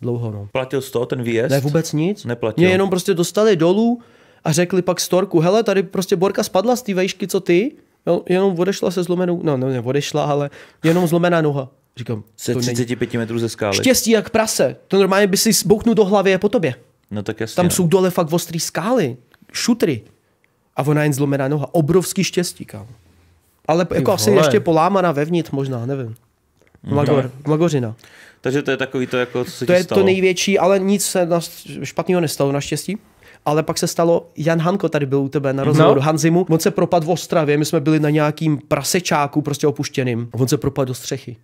dlouho, no. Platil z toho ten výjezd? Ne, vůbec nic. Neplatil. Mě jenom prostě dostali dolů a řekli pak storku, hele, tady prostě Borka spadla z té vejšky, co ty? Jo, jenom odešla se zlomenou, no, no ne, odešla, ale jenom zlomená noha. Říkám, Se to není. 35 metrů ze skály. Štěstí jak prase. To normálně by si zbouknul do hlavy a po tobě. No tak jasně. Tam no. jsou dole fakt ostrý skály, šutry. A ona jen zlomená noha. Obrovský štěstí, kámo. Ale jako asi vole. ještě polámaná vevnitř možná, nevím. Magor, Magořina. Takže to je takový to, jako, co se To ti je stalo. to největší, ale nic se špatného nestalo naštěstí. Ale pak se stalo, Jan Hanko tady byl u tebe na rozhovoru, no. Hanzimu, on se propadl v Ostravě, my jsme byli na nějakým prasečáku, prostě opuštěným. On se propadl do střechy.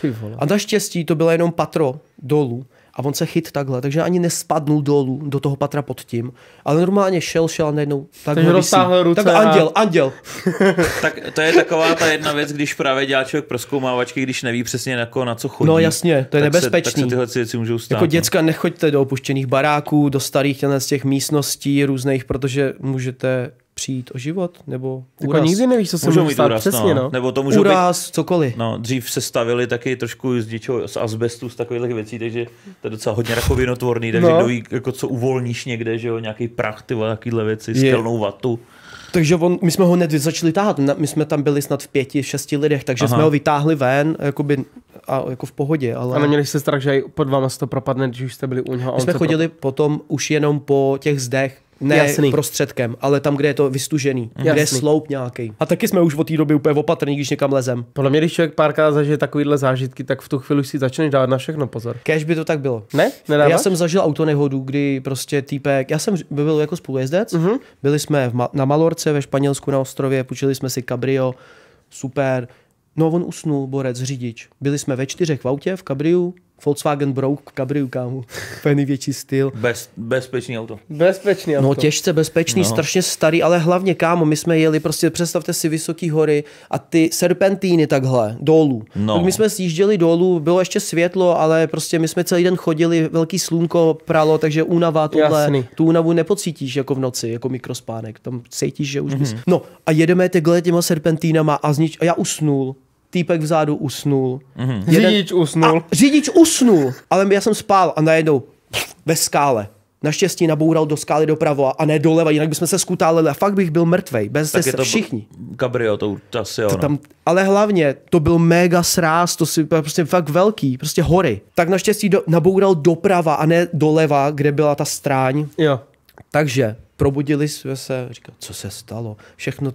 Ty vole. A naštěstí to bylo jenom patro dolů. A on se chyt takhle, takže ani nespadnul dolů do toho patra pod tím, ale normálně šel, šel a najednou takhle Takže visí. roztáhl ruce Tak a- anděl, anděl. Tak to je taková ta jedna věc, když právě dělá člověk proskoumávačky, když neví přesně jako na co chodí. No jasně, to je tak nebezpečný. Se, tak se tyhle věci můžou stát. Jako no. děcka, nechoďte do opuštěných baráků, do starých z těch místností různých, protože můžete přijít o život nebo Jako úraz. nikdy nevíš, co se může stát. úraz, Přesně, no. no. Nebo to můžou být Úraz, cokoliv. No, dřív se stavili taky trošku z něčeho, z asbestu, z takových věcí, takže to je docela hodně rakovinotvorný, takže No. kdo ví, jako co uvolníš někde, že jo, nějaký prach, ty takovýhle věci, Je. skelnou vatu. Takže on, my jsme ho hned začali táhat. My jsme tam byli snad v pěti, šesti lidech, takže Aha. jsme ho vytáhli ven, jakoby, a jako v pohodě. Ale A neměli jste strach, že i pod váma se to propadne, když už jste byli u něho. a my on jsme chodili potom už jenom po těch zdech, ne Jasný. prostředkem, ale tam, kde je to vystužený, kde je Jasný. sloup nějaký. A taky jsme už od té doby úplně opatrní, když někam lezem. Podle mě, když člověk párkrát zažije takovýhle zážitky, tak v tu chvíli si začneš dávat na všechno pozor. Kéž by to tak bylo. Ne? Nedáváš? Já jsem zažil autonehodu, kdy prostě týpek, já jsem byl jako spolujezdec, Mhm. uh-huh. byli jsme v Ma- na Malorce ve Španělsku na ostrově, půjčili jsme si cabrio, super. No on usnul, borec, řidič. Byli jsme ve čtyřech v autě, v cabriu, Volkswagen Brouk v cabriu, kámo. Úplně největší styl. Bez, bezpečný auto. Bezpečný No auto. těžce bezpečný, no. strašně starý, ale hlavně kámo, my jsme jeli, prostě představte si vysoký hory a ty serpentíny takhle, dolů. No. Tak my jsme sjížděli dolů, bylo ještě světlo, ale prostě my jsme celý den chodili, velký slunko pralo, takže únava tohle, Jasný. tu únavu nepocítíš jako v noci, jako mikrospánek, tam cítíš, že už Mhm. bys... No a jedeme takhle těma serpentínama a, znič... a já usnul. Týpek vzadu usnul. Mhm. Řidič usnul. A řidič usnul, ale já jsem spál a najednou pff, ve skále. Naštěstí naboural do skály dopravo a ne doleva, jinak bychom se skutáleli a fakt bych byl mrtvej, bez Tak to všichni. Cabrio, to, to asi jo, no. Tam, ale hlavně to byl mega sráz, to si prostě fakt velký, prostě hory. Tak naštěstí do, naboural doprava a ne doleva, kde byla ta stráň. Jo. Takže probudili jsme se, říkal, co se stalo? Všechno,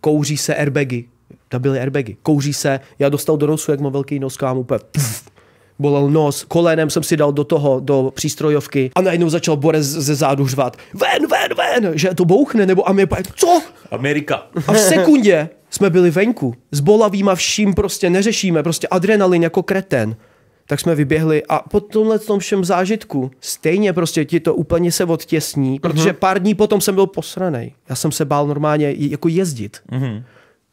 kouří se airbagy, to byly airbagy, kouří se, já dostal do nosu, jak mám velký nos, kámo, úplně pff, bolel nos, kolenem jsem si dal do toho, do přístrojovky a najednou začal Borec ze zádu řvat, ven, ven, ven, že to bouchne, nebo a mě co? Amerika. A v sekundě jsme byli venku, s bolavýma vším prostě neřešíme, prostě adrenalin jako kreten. Tak jsme vyběhli a po tomhle tom všem zážitku stejně prostě ti to úplně se odtěsní, protože pár dní potom jsem byl posranej. Já jsem se bál normálně jako jezdit.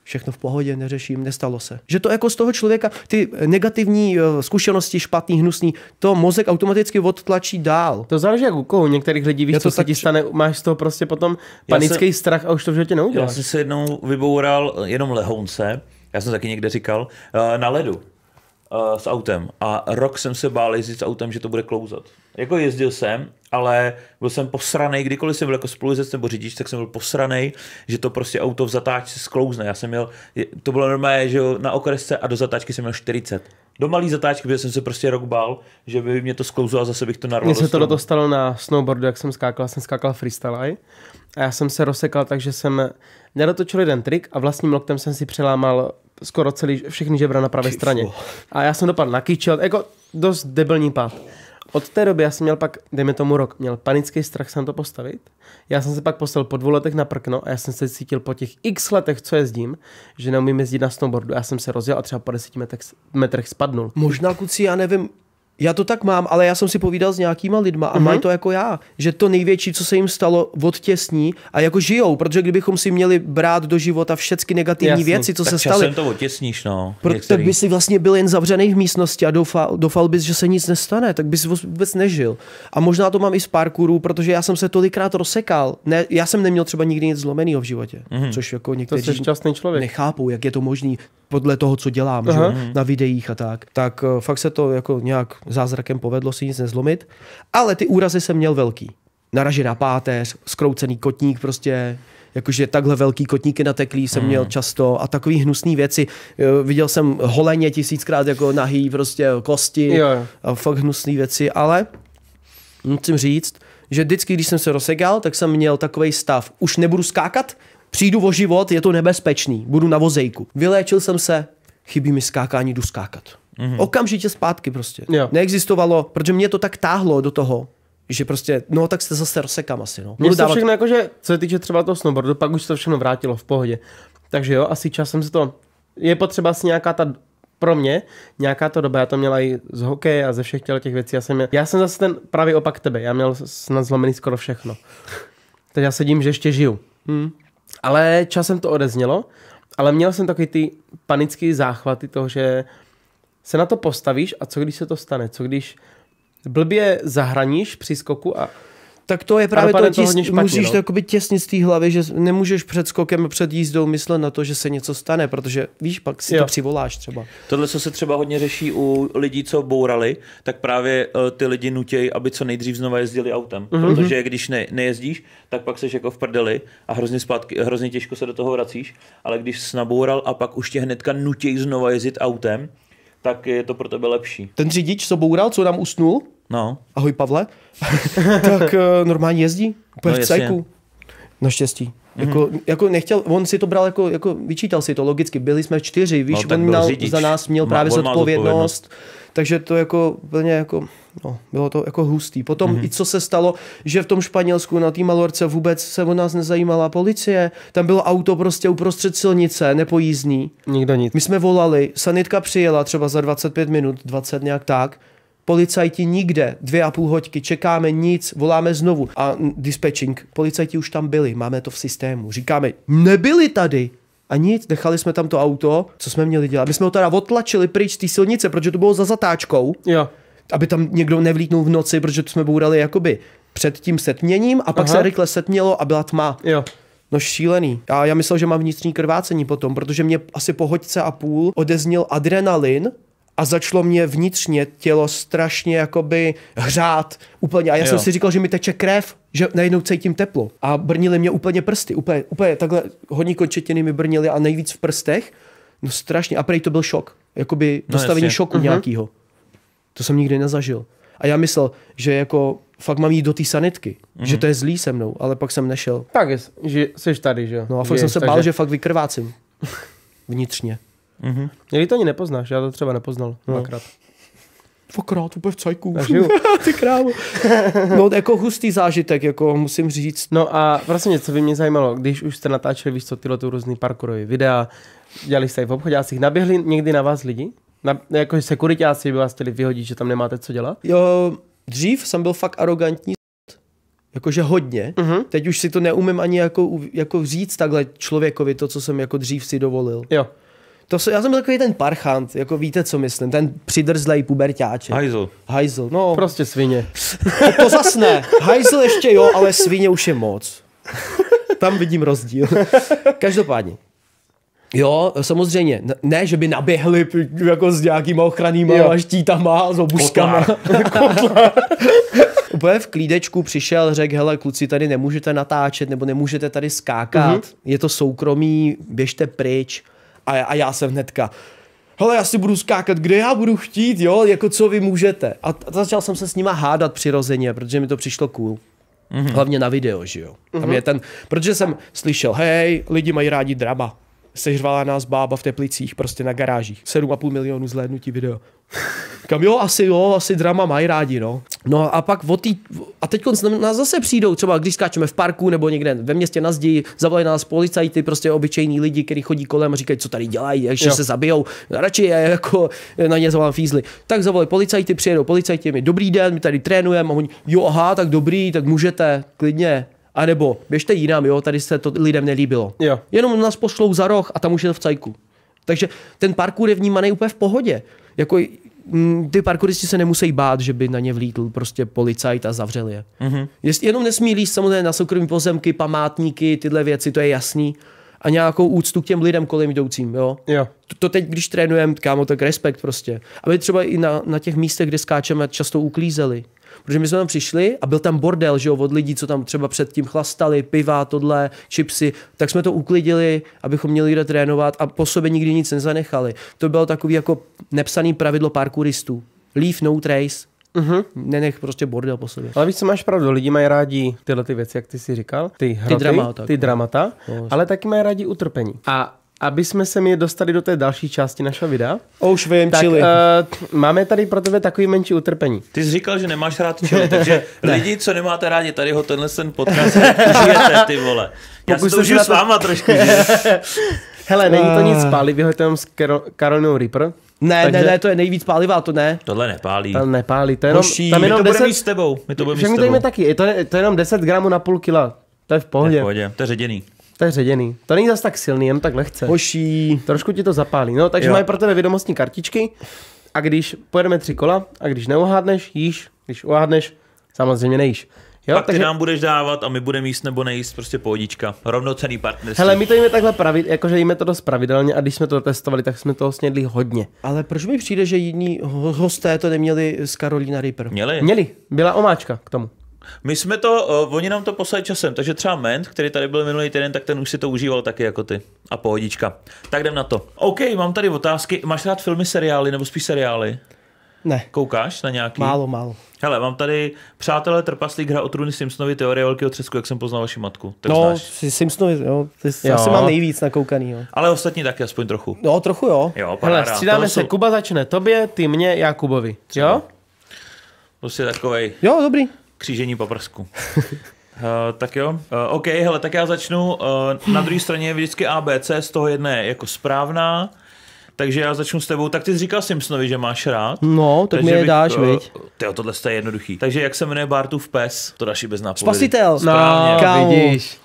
Všechno v pohodě, neřeším, nestalo se. Že to jako z toho člověka, ty negativní eh, zkušenosti, špatný, hnusný, to mozek automaticky odtlačí dál. To záleží jak u koho. U Některých lidí víš, Já co to se tak- ti stane, máš z toho prostě potom panický strach a už to v životě Já neuděláš. jsem se jednou vyboural jenom lehounce, já jsem taky někde říkal, eh, na ledu eh, s autem. A rok jsem se bál jezdit s autem, že to bude klouzat. Jako jezdil jsem, ale byl jsem posranej, kdykoliv jsem byl jako spolujezdec nebo řidič, tak jsem byl posranej, že to prostě auto v zatáčce sklouzne. Já jsem měl, to bylo normálně, že na okresce a do zatáčky jsem měl 40. Do malý zatáčky, protože jsem se prostě rok bál, že by mě to sklouzlo a zase bych to narval Mně se to dostalo na snowboardu, jak jsem skákal, jsem skákal freestyle a já jsem se rozsekal, takže jsem nedotočil jeden trik a vlastním loktem jsem si přelámal skoro celý, všechny žebra na pravé straně. A já jsem dopadl na kyčel, jako dost debilní pád. Od té doby já jsem měl pak, dejme tomu rok, měl panický strach se na to postavit. Já jsem se pak postavil po dvou letech na prkno a já jsem se cítil po těch x letech, co jezdím, že neumím jezdit na snowboardu. Já jsem se rozjel a třeba po deseti metrech, metrech spadnul. Možná kluci, já nevím, já to tak mám, ale já jsem si povídal s nějakýma lidma a mm-hmm. mají to jako já, že to největší, co se jim stalo, odtěsní a jako žijou, protože kdybychom si měli brát do života všechny negativní Jasný. věci, co tak se staly, to otěsníš, no. pro, tak by si vlastně byl jen zavřený v místnosti a doufal, doufal bys, že se nic nestane, tak bys vůbec nežil. A možná to mám i z parkouru, protože já jsem se tolikrát rozsekal. Ne, já jsem neměl třeba nikdy nic zlomeného v životě, mm-hmm. což jako To někteří jsi šťastný člověk. nechápou, jak je to možný podle toho, co dělám že? jo, na videích a tak. Tak uh, fakt se to jako nějak zázrakem povedlo si nic nezlomit, ale ty úrazy jsem měl velký. Naražená páteř, skroucený kotník prostě, jakože takhle velký kotníky nateklý jsem měl často a takový hnusný věci. Viděl jsem holeně tisíckrát jako nahý prostě kosti Jo, jo. a fakt hnusný věci, ale musím říct, že vždycky, když jsem se rozsegal, tak jsem měl takový stav. Už nebudu skákat, přijdu o život, je to nebezpečný, budu na vozejku. Vyléčil jsem se, chybí mi skákání, jdu skákat. Mm-hmm. Okamžitě zpátky prostě. Jo. Neexistovalo, protože mě to tak táhlo do toho, že prostě, no tak se zase rozsekám asi, no. Mně se dávat, všechno jakože, co se týče třeba toho snowboardu, pak už se to všechno vrátilo v pohodě. Takže jo, asi časem se to, je potřeba si nějaká ta, pro mě, nějaká to doba, já to měla i z hokeje a ze všech těch věcí, já jsem, měl, já jsem zase ten pravý opak tebe, já měl snad zlomený skoro všechno. Teď já sedím, že ještě žiju. hm, Ale časem to odeznělo, ale měl jsem takový ty panický záchvaty toho, že se na to postavíš a co když se to stane, co když blbě zahraníš při skoku a tak to je právě to, tis, špatně, musíš no. to jakoby těsnit z té hlavy, že nemůžeš před skokem, před jízdou myslet na to, že se něco stane, protože víš, pak si Jo. to přivoláš třeba. Tohle, co se třeba hodně řeší u lidí, co bourali, tak právě eh, ty lidi nutějí, aby co nejdřív znova jezdili autem. Mhm. Mm-hmm. Protože když ne, nejezdíš, tak pak seš jako v prdeli a hrozně, zpátky, hrozně těžko se do toho vracíš. Ale když jsi naboural a pak už tě hnedka nutějí znova jezdit autem, tak je to pro tebe lepší. Ten řidič, co boural, co nám usnul, No, ahoj Pavle, tak uh, normálně jezdí, úplně No, v cajku. Naštěstí. Jako, jako nechtěl, on si to bral jako, jako vyčítal si to logicky, byli jsme čtyři, víš, No, on měl, řidič. za nás měl právě má zodpovědnost, takže to jako úplně jako, no, bylo to jako hustý. Potom Mhm. i co se stalo, že v tom Španělsku na té Malorce vůbec se o nás nezajímala policie, tam bylo auto prostě uprostřed silnice, nepojízdný, nikdo nic. my jsme volali, sanitka přijela třeba za 25 minut, 20 nějak tak, policajti nikde, dvě a půl hoďky, čekáme nic, voláme znovu. A dispatching, policajti už tam byli, máme to v systému. Říkáme, nebyli tady. A nic, nechali jsme tam to auto, co jsme měli dělat. My jsme ho teda odtlačili pryč z té silnice, protože to bylo za zatáčkou, Jo, aby tam někdo nevlítnul v noci, protože to jsme bourali jakoby před tím setměním a pak Aha. se rychle setmělo a byla tma. jo. No šílený. A já myslel, že mám vnitřní krvácení potom, protože mě asi po hoďce a půl odezněl adrenalin a začalo mě vnitřně tělo strašně jakoby hřát úplně. A já Jo. jsem si říkal, že mi teče krev, že najednou cítím teplo. A brnily mě úplně prsty, úplně, úplně takhle hodní končetiny mi brnily a nejvíc v prstech. No strašně. A prej to byl šok. Jakoby No dostavení jasně. šoku nějakýho. To jsem nikdy nezažil. A já myslel, že jako fakt mám jít do té sanitky, že to je zlý se mnou, ale pak jsem nešel. Tak je, že jsi tady, že jo. No a fakt Žiješ, jsem se takže- bál, že fakt vykrvácím. Vnitřně. Někdy to ani nepoznáš, já to třeba nepoznal no. dvakrát. Dvakrát úplně v cajku. Ty krávo. No jako hustý zážitek, jako musím říct. No a prostě něco by mě zajímalo, když už jste natáčeli, víš co, tyhle tu různý parkourové videa, dělali jste i v obchodácích, naběhli někdy na vás lidi? Na, jako sekuritáci by vás chtěli vyhodit, že tam nemáte co dělat? Jo, dřív jsem byl fakt arrogantní jakože hodně. Mhm. Teď už si to neumím ani jako, jako říct takhle člověkovi to, co jsem jako dřív si dovolil. Jo. To se, já jsem byl takový ten parchant, jako víte, co myslím, ten přidrzlej puberťáček. hajzl. Hajzl, no, Prostě svině. to, to zas ne. Hajzl ještě jo, ale svině už je moc. Tam vidím rozdíl. Každopádně. Jo, samozřejmě. Ne, že by naběhli jako s nějakýma ochrannýma Jo. štítama, s obuškama. Úplně v klídečku přišel, řekl, hele kluci, tady nemůžete natáčet, nebo nemůžete tady skákat, mm-hmm. je to soukromí, běžte pryč. A, já- a já jsem hnedka, hele, já si budu skákat, kde já budu chtít, jo, jako co vy můžete. A, t- začal jsem se s nima hádat přirozeně, protože mi to přišlo cool. Mm-hmm. Hlavně na video, že jo. Tam Mhm. je ten, protože jsem slyšel, hej, lidi mají rádi drama. Sežrvala nás bába v Teplicích, prostě na garážích. 7,5 milionů zhlédnutí video. Kam jo, asi jo, asi drama mají rádi, no. No a pak od tý, a teď nás zase přijdou, třeba když skáčeme v parku nebo někde ve městě na zdi, zavolají nás policajty, prostě obyčejní lidi, kteří chodí kolem a říkají, co tady dělají, jak že se zabijou. Radši je jako na ně zavolám fízly. Tak zavolají policajty, přijedou policajti, mi dobrý den, my tady trénujeme a oni, jo, aha, tak dobrý, tak můžete, klidně. A nebo běžte jinam, jo, tady se to lidem nelíbilo. Jo. Jenom nás pošlou za roh a tam už je to v cajku. Takže ten parkour je vnímaný úplně v pohodě. Jako mm, ty parkouristi se nemusí bát, že by na ně vlítl prostě policajt a zavřel je. Mm-hmm. Jest, jenom nesmí líst samozřejmě na soukromí pozemky, památníky, tyhle věci, to je jasný. a nějakou úctu k těm lidem kolem jdoucím, jo. Jo. To, to teď, když trénujeme, kámo, tak respekt prostě. Aby třeba i na, na těch místech, kde skáčeme, často uklízeli. Protože my jsme tam přišli a byl tam bordel, že jo, od lidí, co tam třeba předtím chlastali, piva, tohle, chipsy, tak jsme to uklidili, abychom měli kde trénovat a po sobě nikdy nic nezanechali. To bylo takový jako nepsaný pravidlo parkouristů. Leave no trace. Uh-huh. Nenech prostě bordel po sobě. Ale víš, co máš pravdu, lidi mají rádi tyhle ty věci, jak ty si říkal, ty hroty, dramata, ty jako. dramata, No. ale taky mají rádi utrpení. A aby jsme se mi dostali do té další části našeho videa, Už vím, tak čili. uh, máme tady pro tebe takový menší utrpení. Ty jsi říkal, že nemáš rád čili, takže lidi, co nemáte rádi tady ho tenhle ten podcast, užijete ty vole. Já Pokud si to užiju s to- váma trošku, že? Hele, není to nic Ah. pálivého, je to jenom s Carolinou Reaper. ne, takže- ne, ne, to je nejvíc pálivá, to ne. Tohle nepálí. Tam nepálí, to je jenom, Hoší, tam My jenom to budeme 10, mít s tebou. My to budeme s my to tebou. taky, je to, to je jenom 10 gramů na půl kila. To je v To je pohodě, v pohodě, to je ředěný. To je ředěný. To není zas tak silný, jen tak lehce. Hoší. Trošku ti to zapálí. No, takže Jo. mají pro tebe vědomostní kartičky a když pojedeme tři kola a když neuhádneš, jíš, když uhádneš, samozřejmě nejíš. Jo, Pak takže, ty nám budeš dávat a my budeme jíst nebo nejíst, prostě pohodička. Rovnocený partnerství. hele, my to jíme takhle pravid, jakože jíme to dost pravidelně a když jsme to testovali, tak jsme toho snědli hodně. Ale proč mi přijde, že jiní ho- hosté to neměli z Karolina Reaper? Měli. Měli, byla omáčka k tomu. My jsme to, uh, oni nám to poslali časem, takže třeba Ment, který tady byl minulý týden, tak ten už si to užíval taky jako ty. A pohodička. Tak jdem na to. OK, mám tady otázky. Máš rád filmy, seriály nebo spíš seriály? Ne, Koukáš na nějaký? málo, málo. Hele, mám tady Přátelé trpaslík, hra o trůny Simpsonovi, teorie velkého třesku, jak jsem poznal vaši matku. Tak No, znáš. si Simpsonovi, jo, ty, Jo. asi mám nejvíc nakoukaný, jo. Ale ostatní taky aspoň trochu. No, trochu jo. Jo, Hele, střídáme se, jsou Kuba začne tobě, ty mě, já Kubovi. Jo? Prostě takovej Jo, dobrý. Křížení paprsku. Uh, tak jo, uh, OK, hele, tak já začnu. Uh, na druhé straně je vždycky ABC, z toho jedna je jako správná, takže já začnu s tebou. Tak ty jsi říkal Simpsonovi, že máš rád. No, tak mi je dáš, uh, viď? Tyjo, tohle je jednoduchý. Takže jak se jmenuje Bartův pes? To dáš i bez nápovědy. Spasitel. Správně. No, Kámo. vidíš.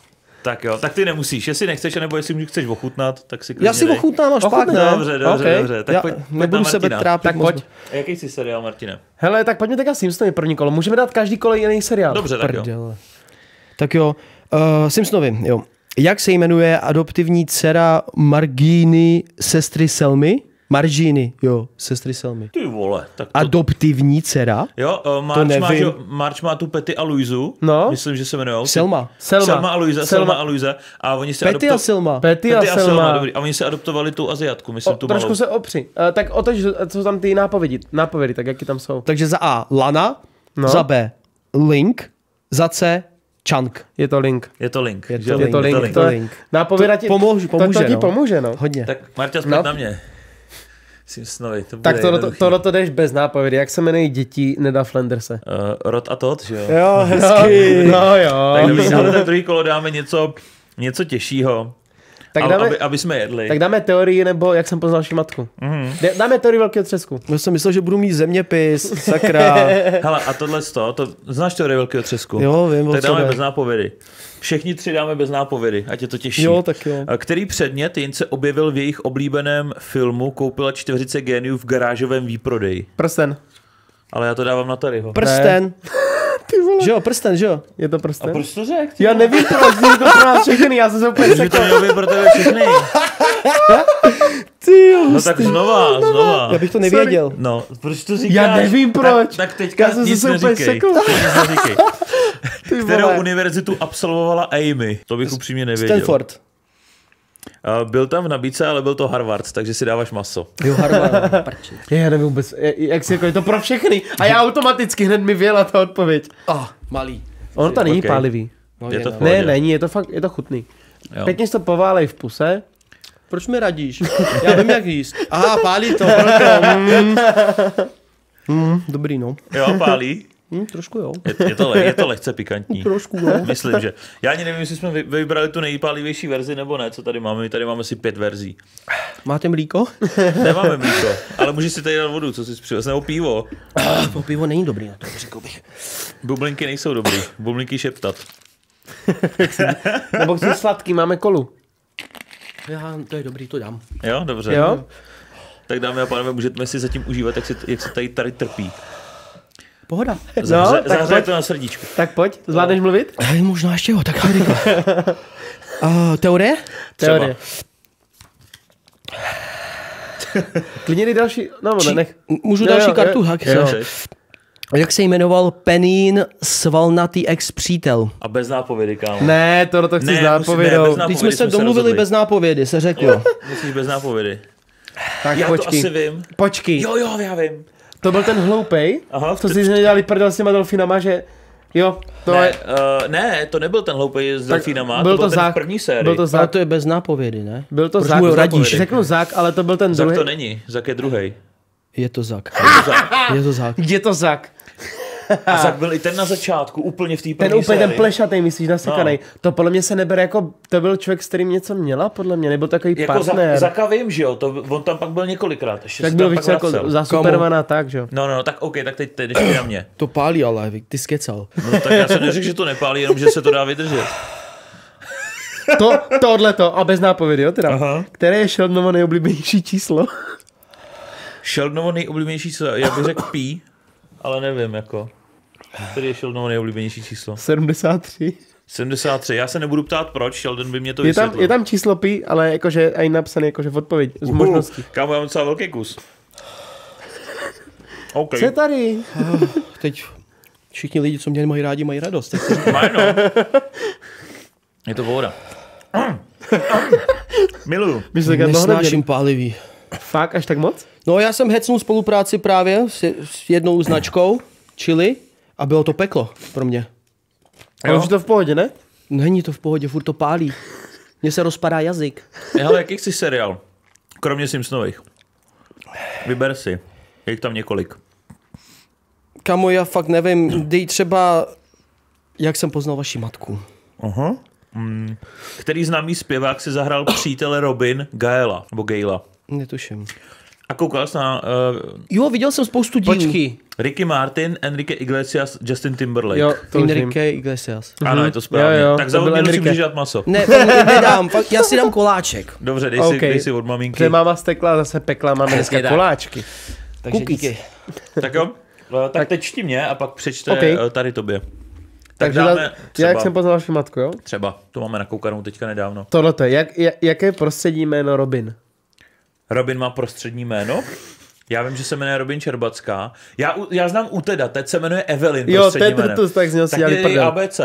Tak jo, tak ty nemusíš. Jestli nechceš, nebo jestli mi chceš ochutnat, tak si klidně Já si dej. ochutnám až pak, ne? Dobře, dobře, Ok. dobře. Tak Já pojď, nebudu sebe trápit Tak pojď. A jaký jsi seriál, Martine? Hele, tak pojďme teďka Simpsonovi první kolo. Můžeme dát každý kolo jiný seriál. Dobře, tak jo. Prdele. Tak jo, uh, Simpsonovi, jo. Jak se jmenuje adoptivní dcera Marginy sestry Selmy? Marginy, jo, sestry Selmy. Ty vole, tak to... Adoptivní dcera? Jo, uh, March, má, nevím. že, March má tu Petty a Luizu, No. myslím, že se jmenujou. Selma. Selma. Selma a Luisa, Selma. Selma a Luisa. A oni se Petty a Selma. Petty Petty a Selma. dobrý. A oni se adoptovali tu Aziatku, myslím, O, tu trošku malou. se opři. Uh, tak otoč, co tam ty nápovědi, nápovědy, tak jaký tam jsou. Takže za A Lana, No. za B Link, za C Chunk. Je to link. Je to link. Je to? Je to link. link. To je, link. nápověda To ti, pomůže- to, pomůže, to ti no. pomůže, no. Hodně. Tak Marta, zpět No. na mě. Simpsonovi, to Tak tohle to, jednoduchý. tohle to jdeš bez nápovědy. Jak se jmenují děti Neda Flanderse? Uh, Rod a Todd, že jo? Jo, hezky. No jo. Tak dobrý, na ten druhý kolo dáme něco, něco těžšího, tak, dáme, aby, aby jsme jedli. tak dáme teorii, nebo jak jsem poznal vaši matku. Mm-hmm. Dáme teorii velkého třesku. Já jsem myslel, že budu mít zeměpis, sakra. Hele, a tohle to, to znáš teorie velkého třesku? Jo, vím, o Tak dáme bez nápovědy. Všichni tři dáme bez nápovědy, ať je to těžší. Jo, tak jo. A Který předmět jen se objevil v jejich oblíbeném filmu Koupila čtveřice geniů v garážovém výprodeji? Prsten. Ale já to dávám na Tadyho. Prsten. Ty vole. Že jo, prsten, že jo? Je to prsten? Proč to řekl? Já nevím proč, je to pro nás všechny, já jsem se úplně Že sekl. to mělo být pro tebe všechny. Ty jo, No tak znova, znova. Já bych to nevěděl. No, proč to říkáš? Já nevím proč. Tak, tak teďka Já jsem se nic se úplně neříkej. Kterou univerzitu absolvovala Amy? To bych upřímně nevěděl. Stanford. Uh, byl tam v nabídce, ale byl to Harvard, takže si dáváš maso. Jo, Harvard. Prči. Je, já nevím vůbec, je- jak si jako, je to pro všechny. A já automaticky hned mi věla ta odpověď. Ah, malý. Ono to není Ok. pálivý. No, Je to no. v pohodě. Ne, není, je to fakt, je to chutný. Jo. Pěkně to poválej v puse. Proč mi radíš? Já vím, jak jíst. Aha, pálí to. Mm. Mm, dobrý, no. Jo, pálí. Mm, trošku jo. Je, je, to, je to lehce pikantní. Trošku jo. Myslím, že. Já ani nevím, jestli jsme vy- vybrali tu nejpálivější verzi nebo ne, co tady máme. My tady máme asi pět verzí. Máte mlíko? Nemáme mlíko, ale můžeš si tady dát vodu, co jsi přivez, nebo pivo. To pivo není dobrý na to, řekl bych. Bublinky nejsou dobrý, bublinky šeptat. Nebo chci sladký, máme kolu. Já, to je dobrý, to dám. Jo, dobře. Jo? Tak dámy a pánové, můžeme si zatím užívat, jak se, jak se tady, tady trpí. Pohoda. Zahře, tak zahřeje to na srdíčku. Tak pojď, zvládneš mluvit? Hej, možná ještě jo, tak rychle. Uh, teorie? Třeba. Teorie. Klidně další, no Či- nech. Můžu Jo, další jo, kartu? jo, Hak, jo. Jak se jmenoval Penín svalnatý ex-přítel? A bez nápovědy, kámo. Ne, tohle to chci Ne, znát, musí- ne, povědou. bez Teď nápovědy jsme se jsme se domluvili rozhodli. bez nápovědy, se řeklo. Musíš bez nápovědy. Tak Já počkej. to asi vím. Počkej, Jo, jo, já vím. To byl ten hloupej, Aha, co si dělali prdel s těma delfinama, že jo, to ne, je, uh, ne, to nebyl ten hloupej s delfínama, byl to byl to ten zák- první sérii. byl to Ale zák, to je bez nápovědy, ne? byl to Proč zák, mu radíš? řeknu zák, ale to byl ten Zak druhý. to není, Zak je druhý. Je to zak. Je to zak. Je to zák. A Zak byl i ten na začátku, úplně v té první Ten úplně ten plešatý, myslíš, nasekaný. No. To podle mě se nebere jako, to byl člověk, s kterým něco měla, podle mě, nebyl takový Jako za, partner. Zaka vím, že jo, to, on tam pak byl několikrát. Ještě tak byl víc pak jako za Supermana, tak, že jo. No, no, tak OK, tak teď, teď jdeš na mě. To pálí ale, ty skecal. No, tak já jsem neřekl, že to nepálí, jenom že se to dá vydržet. To, tohle to, a bez nápovědy, jo, teda. Aha. Které je Sheldnovo nejoblíbenější číslo? Sheldnovo nejoblíbenější číslo, já bych řekl P, ale nevím, jako. Který je Sheldnovo nejoblíbenější číslo? 73. 73. Já se nebudu ptát proč, Sheldon by mě to Je tam, vysvětlil. je tam číslo pi, ale jakože i napsaný jakože v odpověď z Uhu, možností. Kámo, já mám docela velký kus. OK. Co je tady? Teď všichni lidi, co mě mají rádi, mají radost. Tak no. Je to voda. Miluju. Tak já to hned nesnáším pálivý. Fakt až tak moc? No já jsem hecnul spolupráci právě s, s jednou značkou, Chili, a bylo to peklo pro mě. Ale Jo. už je to v pohodě, ne? Není to v pohodě, furt to pálí. Mně se rozpadá jazyk. Hele, jaký chci seriál? Kromě Simpsonových. Vyber si. Je jich tam několik. Kamo, já fakt nevím, dej třeba, jak jsem poznal vaši matku. Aha. Mm. Který známý zpěvák si zahrál přítele Robin Gaela, nebo Gaela. Netuším. A koukal jsi na uh, Jo, viděl jsem spoustu dílů. Počkej. Ricky Martin, Enrique Iglesias, Justin Timberlake. Jo, to už vím. Enrique Iglesias. Ano, je to správně. Jo, jo, tak za mě musím Enrique. žížat maso. Ne, nedám, fakt, já si dám koláček. Dobře, dej, OK. si, dej si od maminky. Protože máma stekla, zase pekla, máme dneska tak. koláčky. Takže díky. Tak jo, Eh, tak teď čti mě a pak přečte OK. okay. tady tobě. Tak Takže dáme já, třeba, jak jsem poznal vaši matku, jo? třeba, to máme nakoukanou teďka nedávno. Tohle to je, jak, jak, jaké prostředí jméno Robin? Robin má prostřední jméno. Já vím, že se jmenuje Robin Čerbacká. Já, já znám u teda, teď se jmenuje Evelyn Jo, to, tak z něho si tak dělali je prdel. ABC.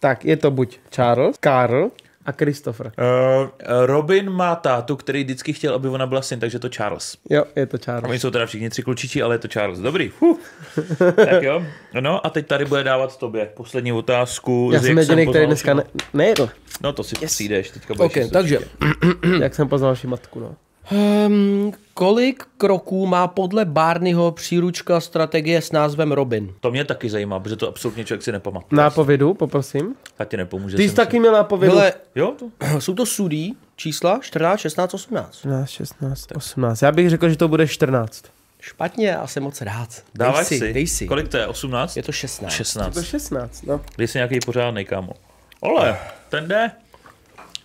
Tak, je to buď Charles, Karl a Christopher. Uh, Robin má tátu, který vždycky chtěl, aby ona byla syn, takže to Charles. Jo, je to A Charles. oni jsou teda všichni tři klučiči, ale je to Charles. Dobrý. Huh. tak jo. No a teď tady bude dávat tobě poslední otázku. Já jsem jediný, který dneska ne, nejedl. No to si yes. přijdeš, teďka budeš OK, jíst takže Jak jsem poznal vaši matku, no. Um, kolik kroků má podle Barneyho příručka strategie s názvem Robin? To mě taky zajímá, protože to absolutně člověk si nepamatuje. Nápovědu, poprosím. A ti nepomůže. Ty si jsi taky měl nápovědu. Hele, Jo, to. jsou to sudí čísla 14, 16, 18. 14, 16, 18. Já bych řekl, že to bude 14. Špatně, já jsem moc rád. Dávaj dej si, si. Dej si. Kolik to je? 18? Je to 16. 16. To 16, no. Dej si nějaký pořádný, kámo. Ole, ten jde.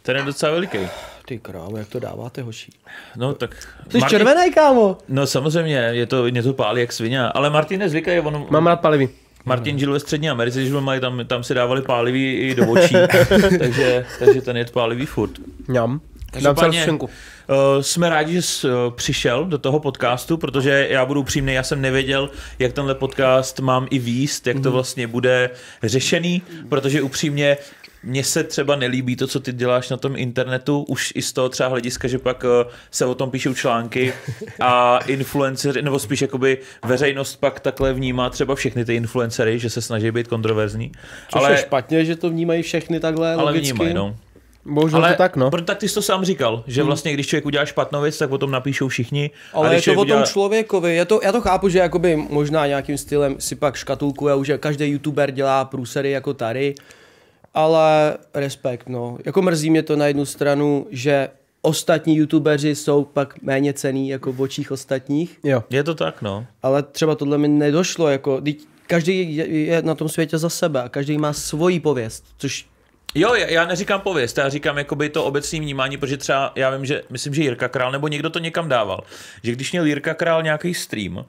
Ten je docela veliký. Ty krávo, jak to dáváte, hoší? No tak... Jsi červený, kámo? No samozřejmě, je to, mě to pálí jak svině, ale Martin je zvyklý, on, Mám rád palivý. Martin žil ve střední Americe, když byl malý, tam, tam si dávali pálivý i do očí, takže, takže ten je pálivý furt. Mňam. Každopádně, Uh, jsme rádi, že jsi uh, přišel do toho podcastu, protože já budu upřímný, já jsem nevěděl, jak tenhle podcast mám i výst, jak to vlastně bude řešený, protože upřímně mně se třeba nelíbí to, co ty děláš na tom internetu, už i z toho třeba hlediska, že pak uh, se o tom píšou články a influenceři, nebo spíš jakoby veřejnost pak takhle vnímá třeba všechny ty influencery, že se snaží být kontroverzní. Což ale, je špatně, že to vnímají všechny takhle ale logicky. vnímají, no. Bohužel Ale to tak, no. proto tak ty jsi to sám říkal, že vlastně když člověk udělá špatnou věc, tak o tom napíšou všichni. a Ale je když to o člověk tom udělá- člověkovi. Je to, já to chápu, že jakoby možná nějakým stylem si pak škatulkuje, už každý youtuber dělá průsery jako tady, ale respekt, no. Jako mrzí mě to na jednu stranu, že ostatní youtubeři jsou pak méně cený jako v očích ostatních, Jo. Je to tak, no. ale třeba tohle mi nedošlo, jako, každý je, je na tom světě za sebe a každý má svoji pověst, což Jo, já, já neříkám pověst, já říkám jakoby to obecné vnímání, protože třeba já vím, že myslím, že Jirka Král nebo někdo to někam dával, že když měl Jirka Král nějaký stream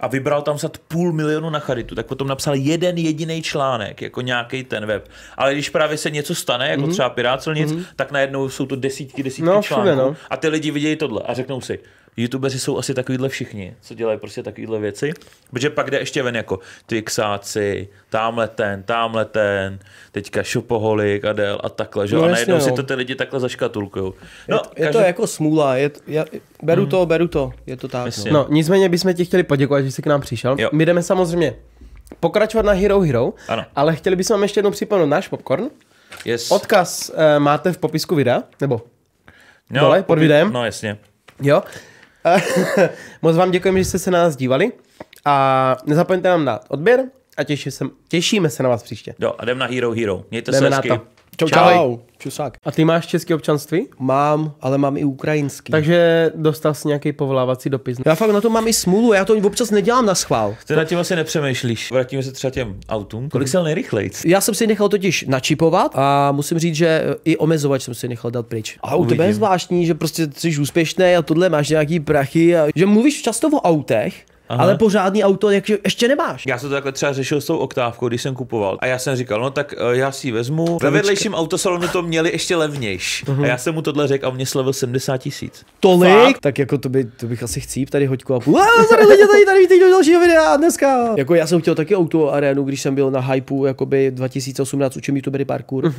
a vybral tam snad půl milionu na charitu, tak potom napsal jeden jediný článek, jako nějaký ten web. Ale když právě se něco stane, jako mm-hmm. třeba Pirát mm-hmm. tak najednou jsou to desítky, desítky No, článků všude, no. a ty lidi vidějí tohle a řeknou si, YouTubeři jsou asi takovýhle všichni, co dělají prostě takovýhle věci. Protože pak jde ještě ven jako Twixáci, tamhle ten, tamhle ten, teďka Šopoholik, Adel a takhle, že? No a jasně, najednou si no. to ty lidi takhle zaškatulkujou. No, je, je to jako smůla, je, je, beru to, beru to, je to tak. Jasně. No. No, nicméně bychom ti chtěli poděkovat, že jsi k nám přišel. Jo. My jdeme samozřejmě pokračovat na Hero Hero, Ano. ale chtěli bychom vám ještě jednou připomenout náš popcorn. yes. Odkaz uh, máte v popisku videa, nebo no, dole, pod videem. No jasně. jo. Moc vám děkujeme, že jste se na nás dívali a nezapomeňte nám dát odběr a těší se, těšíme se na vás příště. Jo, a jdem na Hero Hero. Mějte Jdeme se na hezky. to. Čau, Čau. čau. Čusák. A ty máš české občanství? Mám, ale mám i ukrajinský. Takže dostal jsi nějaký povolávací dopis. Já fakt na to mám i smůlu, já to občas nedělám na schvál. Ty nad tím asi nepřemýšlíš. Vrátíme se třeba těm autům. Kolik se nejrychleji? Já jsem si nechal totiž načipovat a musím říct, že i omezovač jsem si nechal dát pryč. A u tebe je zvláštní, že prostě jsi úspěšný a tohle máš nějaký prachy a že mluvíš často o autech, Aha. ale pořádný auto jak, ještě nemáš. Já jsem to takhle třeba řešil s tou oktávkou, když jsem kupoval. A já jsem říkal, no tak eh, já si ji vezmu. Ve vedlejším autosalonu to měli ještě levnější. A já jsem mu tohle řekl a on mě slevil 70 tisíc. Tolik? Fakt? Tak jako to, by, to bych asi chcíp tady hoďku a půl. Tady lidi tady, tady víte do dalšího videa dneska. Jako já jsem chtěl taky auto arénu, když jsem byl na hypeu jakoby 2018 učím youtubery parkour.